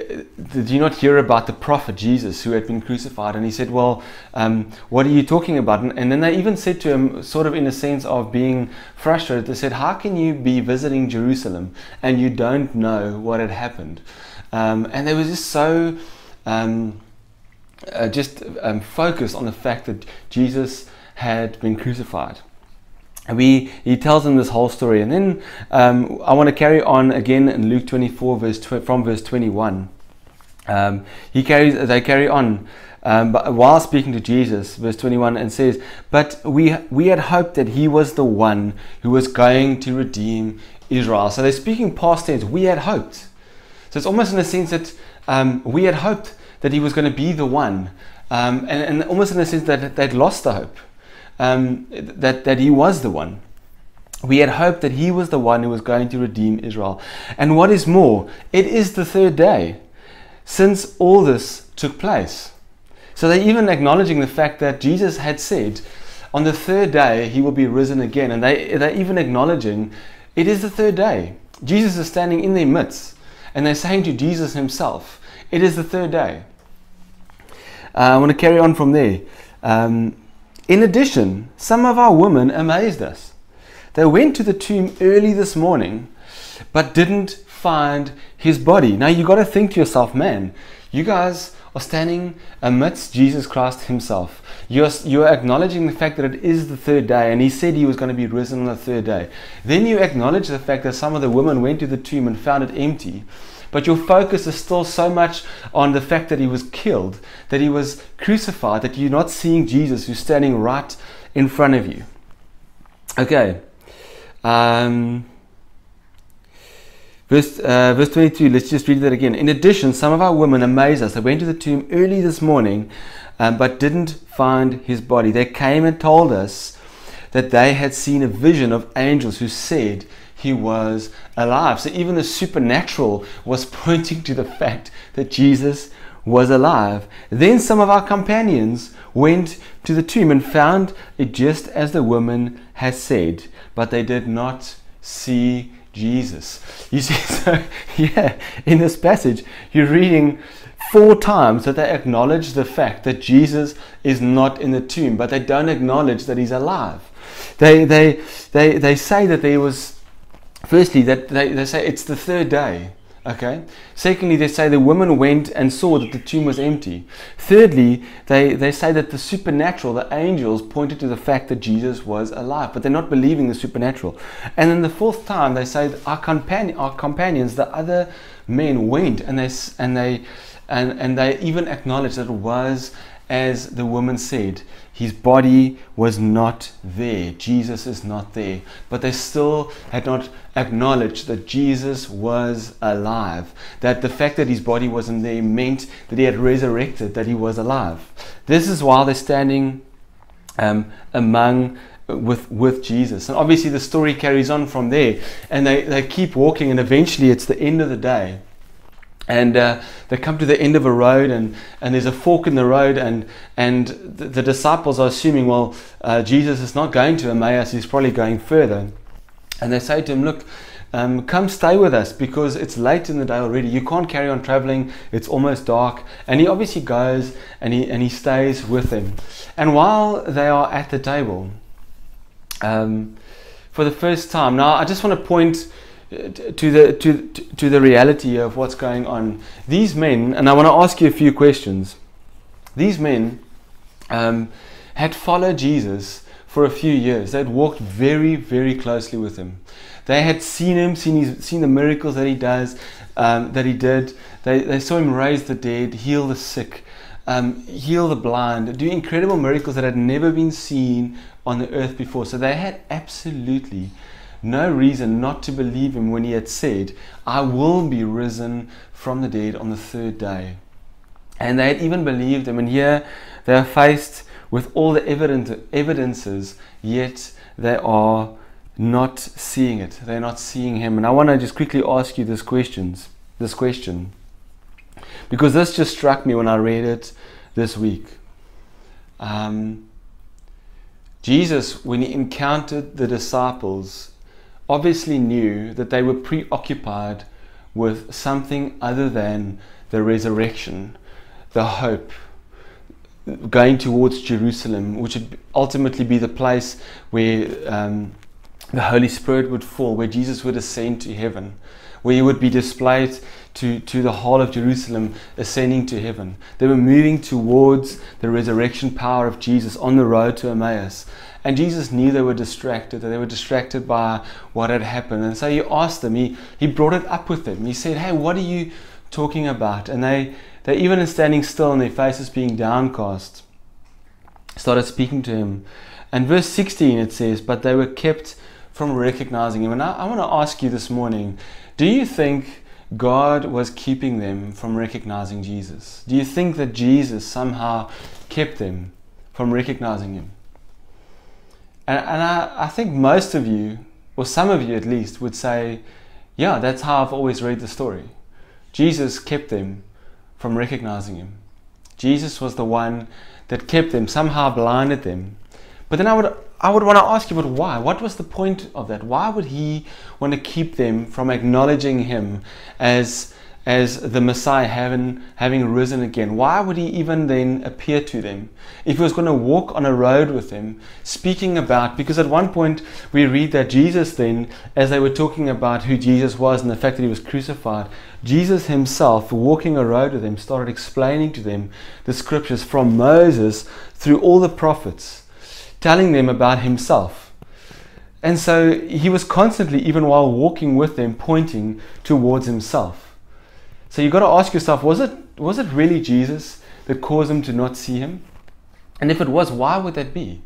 did you not hear about the prophet Jesus who had been crucified? And he said, well, um, what are you talking about? And, and, then they even said to him, sort of in a sense of being frustrated, they said, how can you be visiting Jerusalem and you don't know what had happened? Um, and they were just so um, uh, just um, focused on the fact that Jesus had been crucified we he tells them this whole story. And then um, i want to carry on again in luke 24 verse tw- from verse 21 um, he carries they carry on um, but while speaking to jesus verse 21 and says but we we had hoped that he was the one who was going to redeem israel. So they're speaking past tense we had hoped. So it's almost in the sense that um, we had hoped that he was going to be the one. Um, and, and almost in the sense that they'd lost the hope um, that, that he was the one. We had hoped that he was the one who was going to redeem Israel. And what is more, it is the third day since all this took place. So they're even acknowledging the fact that Jesus had said, on the third day he will be risen again. And they, they're even acknowledging it is the third day. Jesus is standing in their midst. And they're saying to Jesus himself, it is the third day. Uh, I want to carry on from there. Um, in addition, some of our women amazed us. They went to the tomb early this morning, but didn't find his body. Now you got to think to yourself, man, you guys are standing amidst Jesus Christ himself. You're, you're acknowledging the fact that it is the third day, and he said he was going to be risen on the third day. Then you acknowledge the fact that some of the women went to the tomb and found it empty. But your focus is still so much on the fact that he was killed, that he was crucified, that you're not seeing Jesus who's standing right in front of you. Okay. Um, verse, uh, verse 22, let's just read that again. In addition, some of our women amazed us. They went to the tomb early this morning, um, but didn't find his body. They came and told us that they had seen a vision of angels who said, he was alive. So even the supernatural was pointing to the fact that Jesus was alive. Then some of our companions went to the tomb and found it just as the woman had said, but they did not see Jesus. You see, so yeah, in this passage, you're reading four times that they acknowledge the fact that Jesus is not in the tomb, but they don't acknowledge that he's alive. They, they, they, they say that there was Firstly, that they, they say it's the third day. Okay. Secondly, they say the woman went and saw that the tomb was empty. Thirdly, they, they say that the supernatural, the angels, pointed to the fact that Jesus was alive, but they're not believing the supernatural. And then the fourth time, they say our, companion, our companions, the other men, went and they and they and, and they even acknowledged that it was as the woman said. His body was not there. Jesus is not there. But they still had not acknowledged that Jesus was alive. That the fact that his body wasn't there meant that he had resurrected, that he was alive. This is why they're standing um, among with with Jesus. And obviously the story carries on from there. And they, they keep walking and eventually it's the end of the day and uh, they come to the end of a road and, and there's a fork in the road and, and the, the disciples are assuming well uh, jesus is not going to emmaus he's probably going further. And they say to him look um, come stay with us because it's late in the day already. You can't carry on traveling. It's almost dark. And he obviously goes and he, and he stays with them. And while they are at the table um, for the first time now i just want to point to the to to the reality of what's going on. These men, and I want to ask you a few questions. These men um, had followed Jesus for a few years. They had walked very, very closely with him. They had seen him, seen his, seen the miracles that he does, um, that he did. They, they saw him raise the dead, heal the sick, um, heal the blind, do incredible miracles that had never been seen on the earth before. So they had absolutely no reason not to believe him when he had said, I will be risen from the dead on the third day. And they had even believed him. And here they are faced with all the evident, evidences, yet they are not seeing it. They're not seeing him. And I want to just quickly ask you this questions, this question. Because this just struck me when I read it this week. Um, Jesus, when he encountered the disciples, obviously knew that they were preoccupied with something other than the resurrection, the hope, going towards Jerusalem, which would ultimately be the place where um, the Holy Spirit would fall, where Jesus would ascend to heaven, where he would be displayed to, to the whole of Jerusalem, ascending to heaven. They were moving towards the resurrection power of Jesus on the road to Emmaus. And Jesus knew they were distracted, that they were distracted by what had happened. And so he asked them, he, he brought it up with them. He said, Hey, what are you talking about? And they, they even standing still and their faces being downcast, started speaking to him. And verse 16 it says, But they were kept from recognizing him. And I, I want to ask you this morning do you think God was keeping them from recognizing Jesus? Do you think that Jesus somehow kept them from recognizing him? And, and I, I think most of you, or some of you at least, would say, Yeah, that's how I've always read the story. Jesus kept them from recognizing him. Jesus was the one that kept them, somehow blinded them. But then I would I would want to ask you, but why? What was the point of that? Why would he want to keep them from acknowledging him as as the Messiah having, having risen again? Why would he even then appear to them? If he was going to walk on a road with them, speaking about, because at one point we read that Jesus then, as they were talking about who Jesus was and the fact that he was crucified, Jesus himself, walking a road with them, started explaining to them the scriptures from Moses through all the prophets, telling them about himself. And so he was constantly, even while walking with them, pointing towards himself. So you've got to ask yourself was it, was it really Jesus that caused them to not see him? And if it was, why would that be?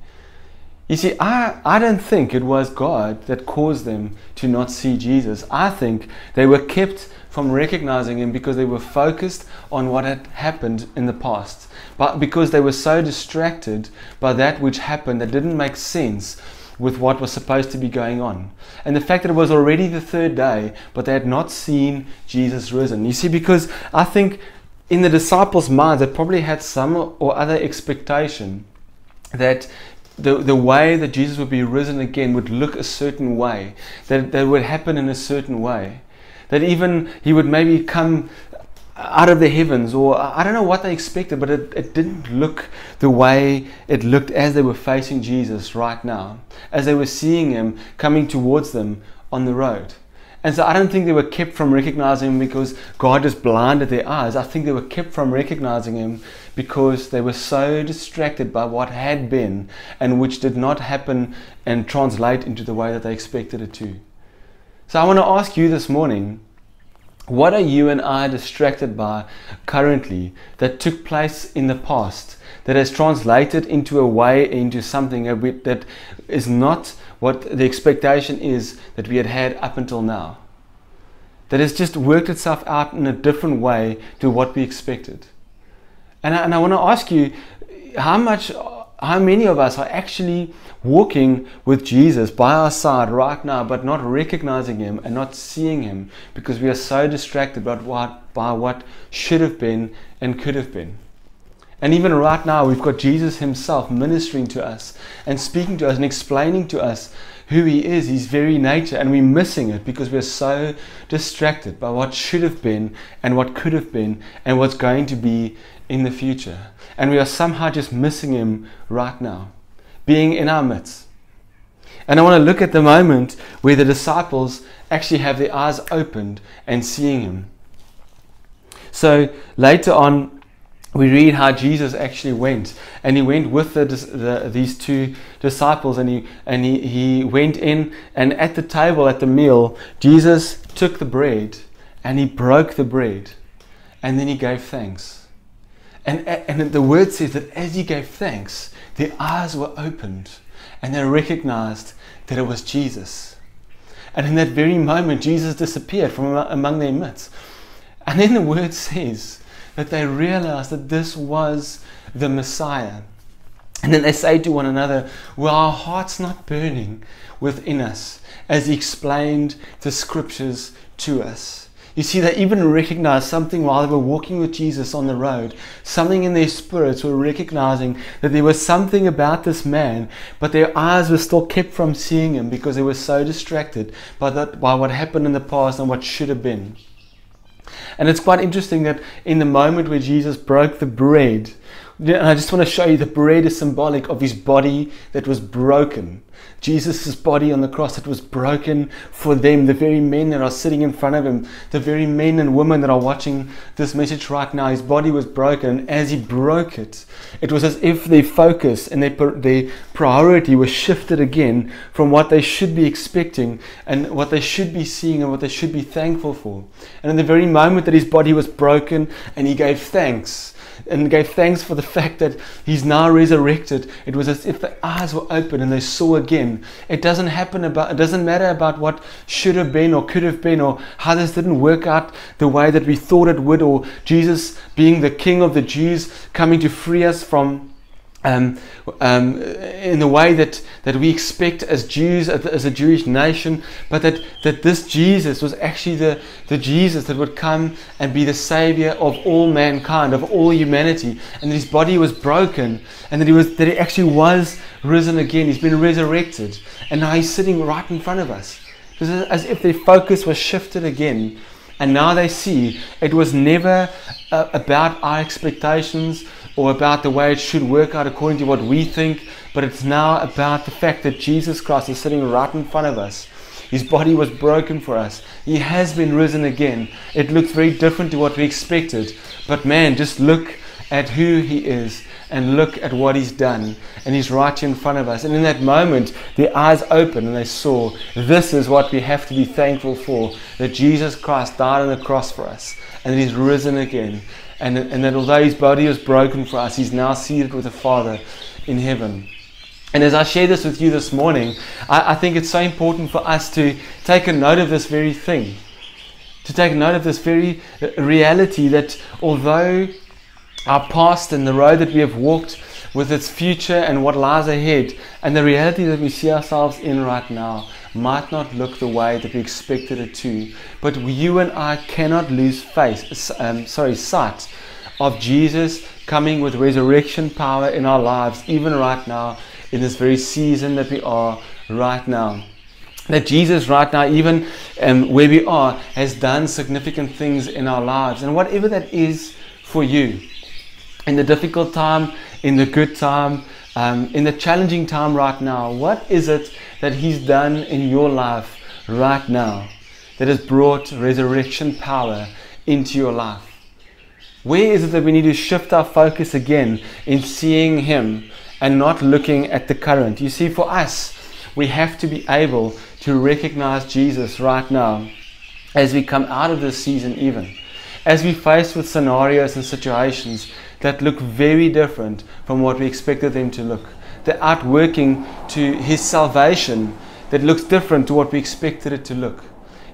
You see, I, I don't think it was God that caused them to not see Jesus. I think they were kept from recognizing him because they were focused on what had happened in the past. But because they were so distracted by that which happened that didn't make sense with what was supposed to be going on. And the fact that it was already the third day, but they had not seen Jesus risen. You see, because I think in the disciples' minds, they probably had some or other expectation that the, the way that Jesus would be risen again would look a certain way, that, that would happen in a certain way. That even he would maybe come out of the heavens, or I don't know what they expected, but it, it didn't look the way it looked as they were facing Jesus right now, as they were seeing him coming towards them on the road. And so I don't think they were kept from recognizing him because God just blinded their eyes. I think they were kept from recognizing him because they were so distracted by what had been and which did not happen and translate into the way that they expected it to. So I want to ask you this morning what are you and I distracted by currently that took place in the past that has translated into a way into something that is not what the expectation is that we had had up until now? That has just worked itself out in a different way to what we expected. And I, and I want to ask you how much how many of us are actually walking with Jesus by our side right now, but not recognizing Him and not seeing Him because we are so distracted by what, by what should have been and could have been? And even right now, we've got Jesus Himself ministering to us and speaking to us and explaining to us who He is, His very nature, and we're missing it because we're so distracted by what should have been and what could have been and what's going to be in the future. And we are somehow just missing Him right now, being in our midst. And I want to look at the moment where the disciples actually have their eyes opened and seeing Him. So later on, we read how Jesus actually went, and he went with the, the, these two disciples, and he and he, he went in, and at the table at the meal, Jesus took the bread, and he broke the bread, and then he gave thanks. And, and the word says that as he gave thanks, their eyes were opened and they recognized that it was Jesus. And in that very moment, Jesus disappeared from among their midst. And then the word says that they realized that this was the Messiah. And then they say to one another, Were our hearts not burning within us as he explained the scriptures to us? You see, they even recognized something while they were walking with Jesus on the road. Something in their spirits were recognizing that there was something about this man, but their eyes were still kept from seeing him because they were so distracted by, that, by what happened in the past and what should have been. And it's quite interesting that in the moment where Jesus broke the bread, and I just want to show you the bread is symbolic of his body that was broken. Jesus' body on the cross that was broken for them, the very men that are sitting in front of him, the very men and women that are watching this message right now. His body was broken. And as he broke it, it was as if their focus and their, their priority was shifted again from what they should be expecting and what they should be seeing and what they should be thankful for. And in the very moment that his body was broken and he gave thanks, and gave thanks for the fact that he's now resurrected. It was as if the eyes were open and they saw again. It doesn't happen about it doesn't matter about what should have been or could have been or how this didn't work out the way that we thought it would or Jesus being the king of the Jews coming to free us from um, um, in the way that, that we expect as Jews, as a Jewish nation, but that, that this Jesus was actually the, the Jesus that would come and be the Savior of all mankind, of all humanity, and that his body was broken, and that he, was, that he actually was risen again. He's been resurrected, and now he's sitting right in front of us. It's as if their focus was shifted again, and now they see it was never uh, about our expectations or about the way it should work out according to what we think, but it's now about the fact that Jesus Christ is sitting right in front of us. His body was broken for us. He has been risen again. It looks very different to what we expected. But man, just look at who He is and look at what He's done. And He's right in front of us. And in that moment, their eyes opened and they saw this is what we have to be thankful for that Jesus Christ died on the cross for us and that He's risen again and, and that although his body was broken for us, he's now seated with the Father in heaven. And as I share this with you this morning, I, I think it's so important for us to take a note of this very thing. To take note of this very uh, reality that although our past and the road that we have walked with its future and what lies ahead, and the reality that we see ourselves in right now, might not look the way that we expected it to. But you and I cannot lose face, um, sorry, sight of Jesus coming with resurrection power in our lives, even right now, in this very season that we are right now. That Jesus, right now, even um, where we are, has done significant things in our lives. And whatever that is for you, in the difficult time, in the good time, um, in the challenging time right now, what is it that He's done in your life right now that has brought resurrection power into your life? Where is it that we need to shift our focus again in seeing Him and not looking at the current? You see, for us, we have to be able to recognize Jesus right now as we come out of this season, even as we face with scenarios and situations that look very different from what we expected them to look the outworking to his salvation that looks different to what we expected it to look.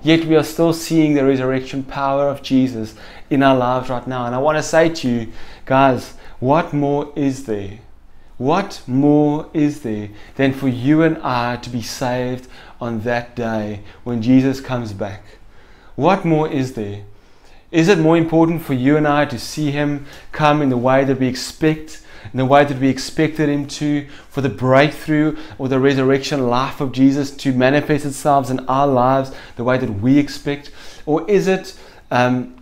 Yet we are still seeing the resurrection power of Jesus in our lives right now. And I want to say to you, guys, what more is there? What more is there than for you and I to be saved on that day when Jesus comes back? What more is there? Is it more important for you and I to see Him come in the way that we expect in the way that we expected Him to, for the breakthrough or the resurrection life of Jesus to manifest itself in our lives the way that we expect? Or is it um,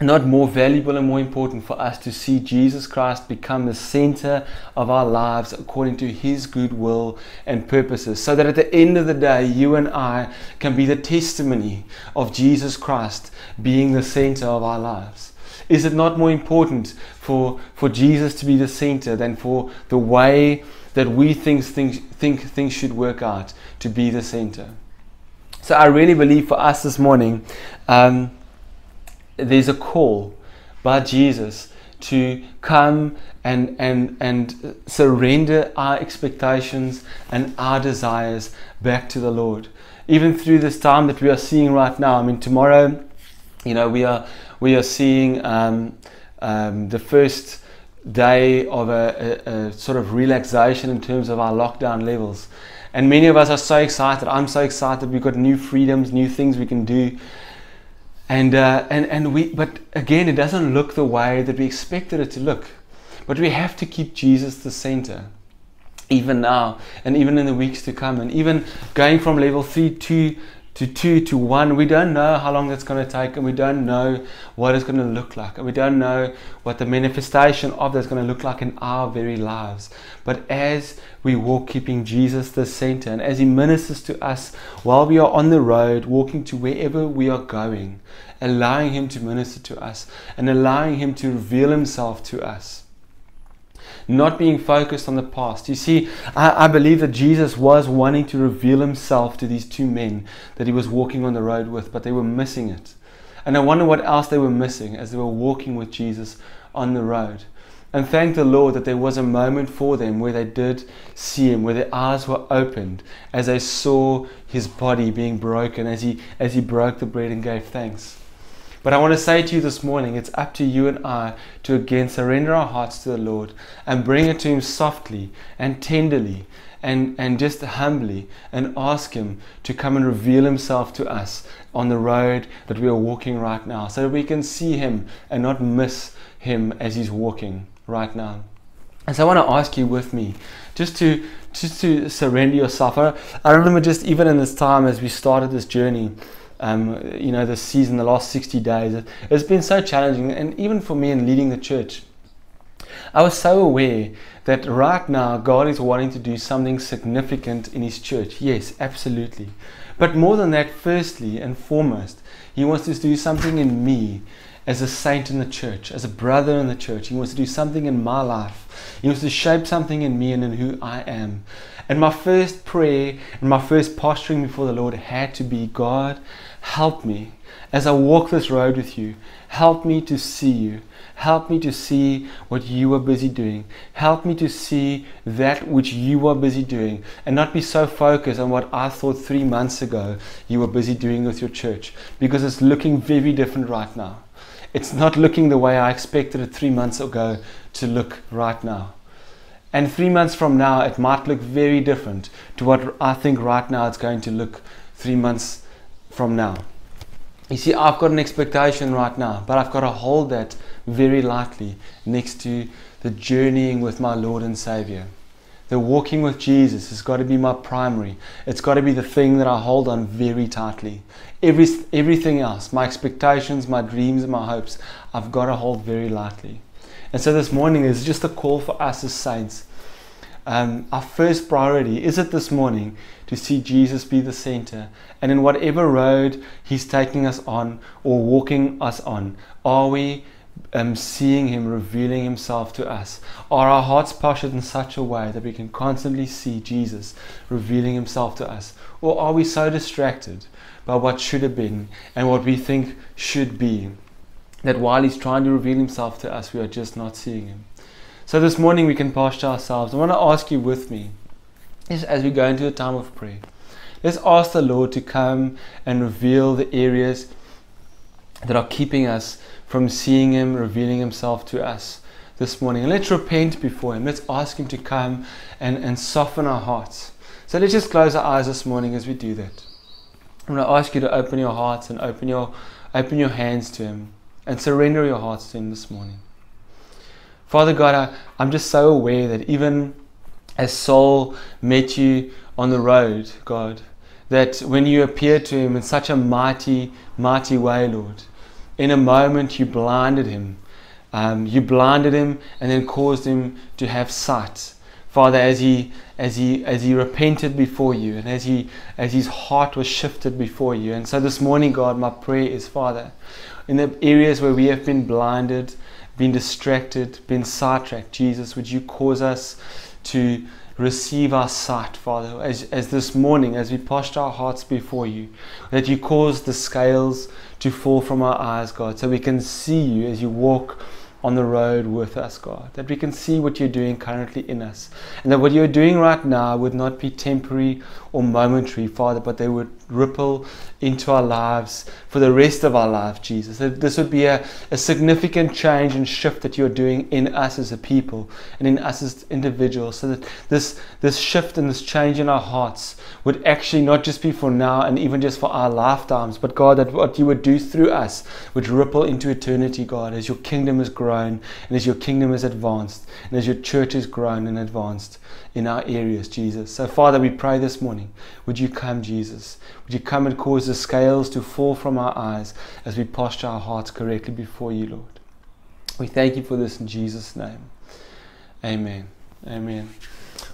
not more valuable and more important for us to see Jesus Christ become the center of our lives according to His good will and purposes, so that at the end of the day, you and I can be the testimony of Jesus Christ being the center of our lives? Is it not more important for, for Jesus to be the center than for the way that we think things, think things should work out to be the center? So I really believe for us this morning, um, there's a call by Jesus to come and, and, and surrender our expectations and our desires back to the Lord. Even through this time that we are seeing right now, I mean, tomorrow, you know, we are, we are seeing um, um, the first day of a, a, a sort of relaxation in terms of our lockdown levels. And many of us are so excited. I'm so excited. We've got new freedoms, new things we can do. And, uh, and, and we, but again, it doesn't look the way that we expected it to look. But we have to keep Jesus the center, even now, and even in the weeks to come. And even going from level three to to two to one. We don't know how long that's going to take, and we don't know what it's going to look like, and we don't know what the manifestation of that's going to look like in our very lives. But as we walk, keeping Jesus the center, and as He ministers to us while we are on the road, walking to wherever we are going, allowing Him to minister to us and allowing Him to reveal Himself to us not being focused on the past. You see, I, I, believe that Jesus was wanting to reveal himself to these two men that he was walking on the road with, but they were missing it. And I wonder what else they were missing as they were walking with Jesus on the road. And thank the Lord that there was a moment for them where they did see him, where their eyes were opened as they saw his body being broken as he, as he broke the bread and gave thanks. But I want to say to you this morning, it's up to you and I to again surrender our hearts to the Lord and bring it to Him softly and tenderly and, and just humbly and ask Him to come and reveal Himself to us on the road that we are walking right now so that we can see Him and not miss Him as He's walking right now. And so I want to ask you with me just to just to surrender yourself. I, I remember just even in this time as we started this journey, um, you know, this season, the last 60 days. It's been so challenging, and even for me in leading the church, I was so aware that right now God is wanting to do something significant in His church. Yes, absolutely. But more than that, firstly and foremost, He wants to do something in me as a saint in the church, as a brother in the church. He wants to do something in my life. He wants to shape something in me and in who I am. And my first prayer and my first posturing before the Lord had to be God, help me as I walk this road with you. Help me to see you. Help me to see what you are busy doing. Help me to see that which you are busy doing and not be so focused on what I thought three months ago you were busy doing with your church because it's looking very different right now. It's not looking the way I expected it three months ago to look right now. And three months from now, it might look very different to what I think right now it's going to look three months from now. You see, I've got an expectation right now, but I've got to hold that very lightly next to the journeying with my Lord and Savior. The walking with Jesus has got to be my primary. It's got to be the thing that I hold on very tightly. Every, everything else, my expectations, my dreams, and my hopes, I've got to hold very lightly. And so this morning is just a call for us as saints. Um, our first priority is it this morning to see Jesus be the center. And in whatever road He's taking us on or walking us on, are we um, seeing Him revealing Himself to us? Are our hearts postured in such a way that we can constantly see Jesus revealing Himself to us? Or are we so distracted by what should have been and what we think should be that while He's trying to reveal Himself to us, we are just not seeing Him. So this morning we can posture ourselves. I want to ask you with me, as we go into a time of prayer, let's ask the Lord to come and reveal the areas that are keeping us from seeing Him, revealing Himself to us this morning. Let's repent before Him. Let's ask Him to come and, and soften our hearts. So let's just close our eyes this morning as we do that. I'm going to ask you to open your hearts and open your, open your hands to Him and surrender your hearts to Him this morning. Father God, I, I'm just so aware that even as Saul met you on the road, God, that when you appeared to him in such a mighty, mighty way, Lord, in a moment you blinded him. Um, you blinded him and then caused him to have sight. Father, as he as he as he repented before you and as he as his heart was shifted before you. And so this morning, God, my prayer is, Father, in the areas where we have been blinded, been distracted, been sidetracked, Jesus, would you cause us to receive our sight, Father, as, as this morning, as we posture our hearts before you, that you cause the scales to fall from our eyes, God, so we can see you as you walk on the road with us, God. That we can see what you're doing currently in us. And that what you're doing right now would not be temporary or momentary, Father, but they would ripple into our lives for the rest of our life, Jesus. That this would be a, a significant change and shift that you're doing in us as a people and in us as individuals. So that this, this shift and this change in our hearts would actually not just be for now and even just for our lifetimes, but God, that what you would do through us would ripple into eternity, God, as your kingdom has grown and as your kingdom has advanced and as your church has grown and advanced in our areas, Jesus. So, Father, we pray this morning, would you come, Jesus? Would you come and cause the scales to fall from our eyes as we posture our hearts correctly before you, Lord? We thank you for this in Jesus' name. Amen. Amen.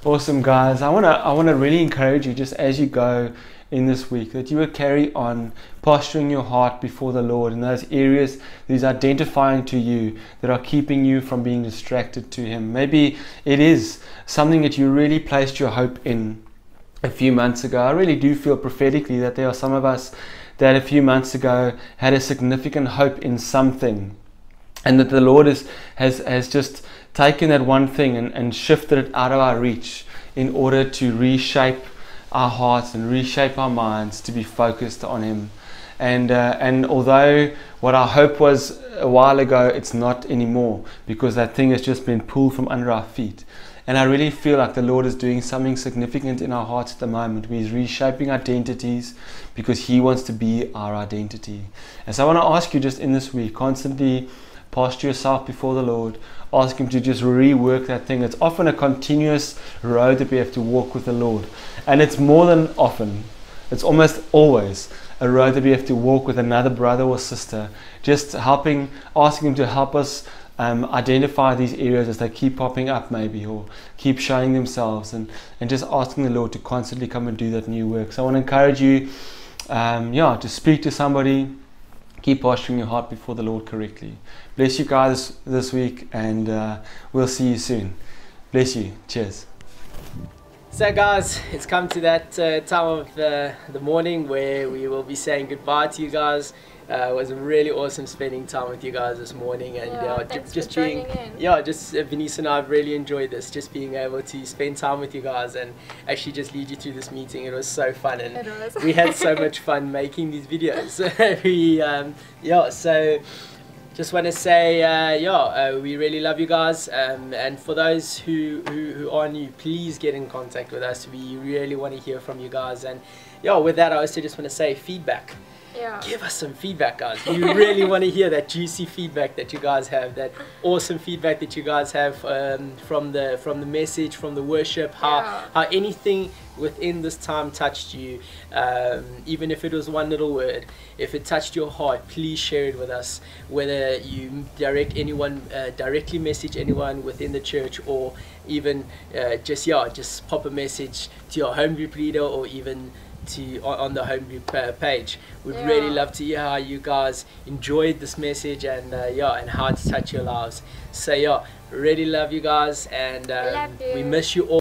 Awesome, guys. I want to I want to really encourage you just as you go in this week that you will carry on posturing your heart before the Lord in those areas that He's identifying to you that are keeping you from being distracted to Him. Maybe it is something that you really placed your hope in a few months ago. I really do feel prophetically that there are some of us that a few months ago had a significant hope in something and that the Lord is, has, has just taken that one thing and, and shifted it out of our reach in order to reshape our hearts and reshape our minds to be focused on Him. And, uh, and although what our hope was a while ago, it's not anymore because that thing has just been pulled from under our feet. And I really feel like the Lord is doing something significant in our hearts at the moment. He's reshaping identities because He wants to be our identity. And so I want to ask you just in this week, constantly posture yourself before the Lord. Ask Him to just rework that thing. It's often a continuous road that we have to walk with the Lord. And it's more than often, it's almost always a road that we have to walk with another brother or sister, just helping, asking Him to help us um, identify these areas as they keep popping up, maybe, or keep showing themselves, and, and just asking the Lord to constantly come and do that new work. So I want to encourage you, um, yeah, to speak to somebody, keep posturing your heart before the Lord correctly. Bless you guys this week, and uh, we'll see you soon. Bless you. Cheers. So, guys, it's come to that uh, time of uh, the morning where we will be saying goodbye to you guys. Uh, it was really awesome spending time with you guys this morning, and Yeah, uh, thanks just being, in. yeah, just uh, Bernice and I have really enjoyed this, just being able to spend time with you guys and actually just lead you through this meeting. It was so fun, and It was. we had so much fun making these videos. we, um, yeah, so just want to say, uh, yeah, uh, we really love you guys. Um, and for those who, who, who are new, please get in contact with us. We really want to hear from you guys. And yeah, with that, I also just want to say feedback. Yeah. Give us some feedback, guys. We really want to hear that juicy feedback that you guys have, that awesome feedback that you guys have um, from the from the message, from the worship, how Yeah. how anything within this time touched you, um, even if it was one little word. If it touched your heart, please share it with us. Whether you direct anyone, uh, directly message anyone within the church, or even uh, just yeah, just pop a message to your home group leader, or even to on, the home group uh, page. We'd Yeah. really love to hear how you guys enjoyed this message and uh, yeah, and how it's touched your lives. So yeah, really love you guys, and um, Love we miss you all.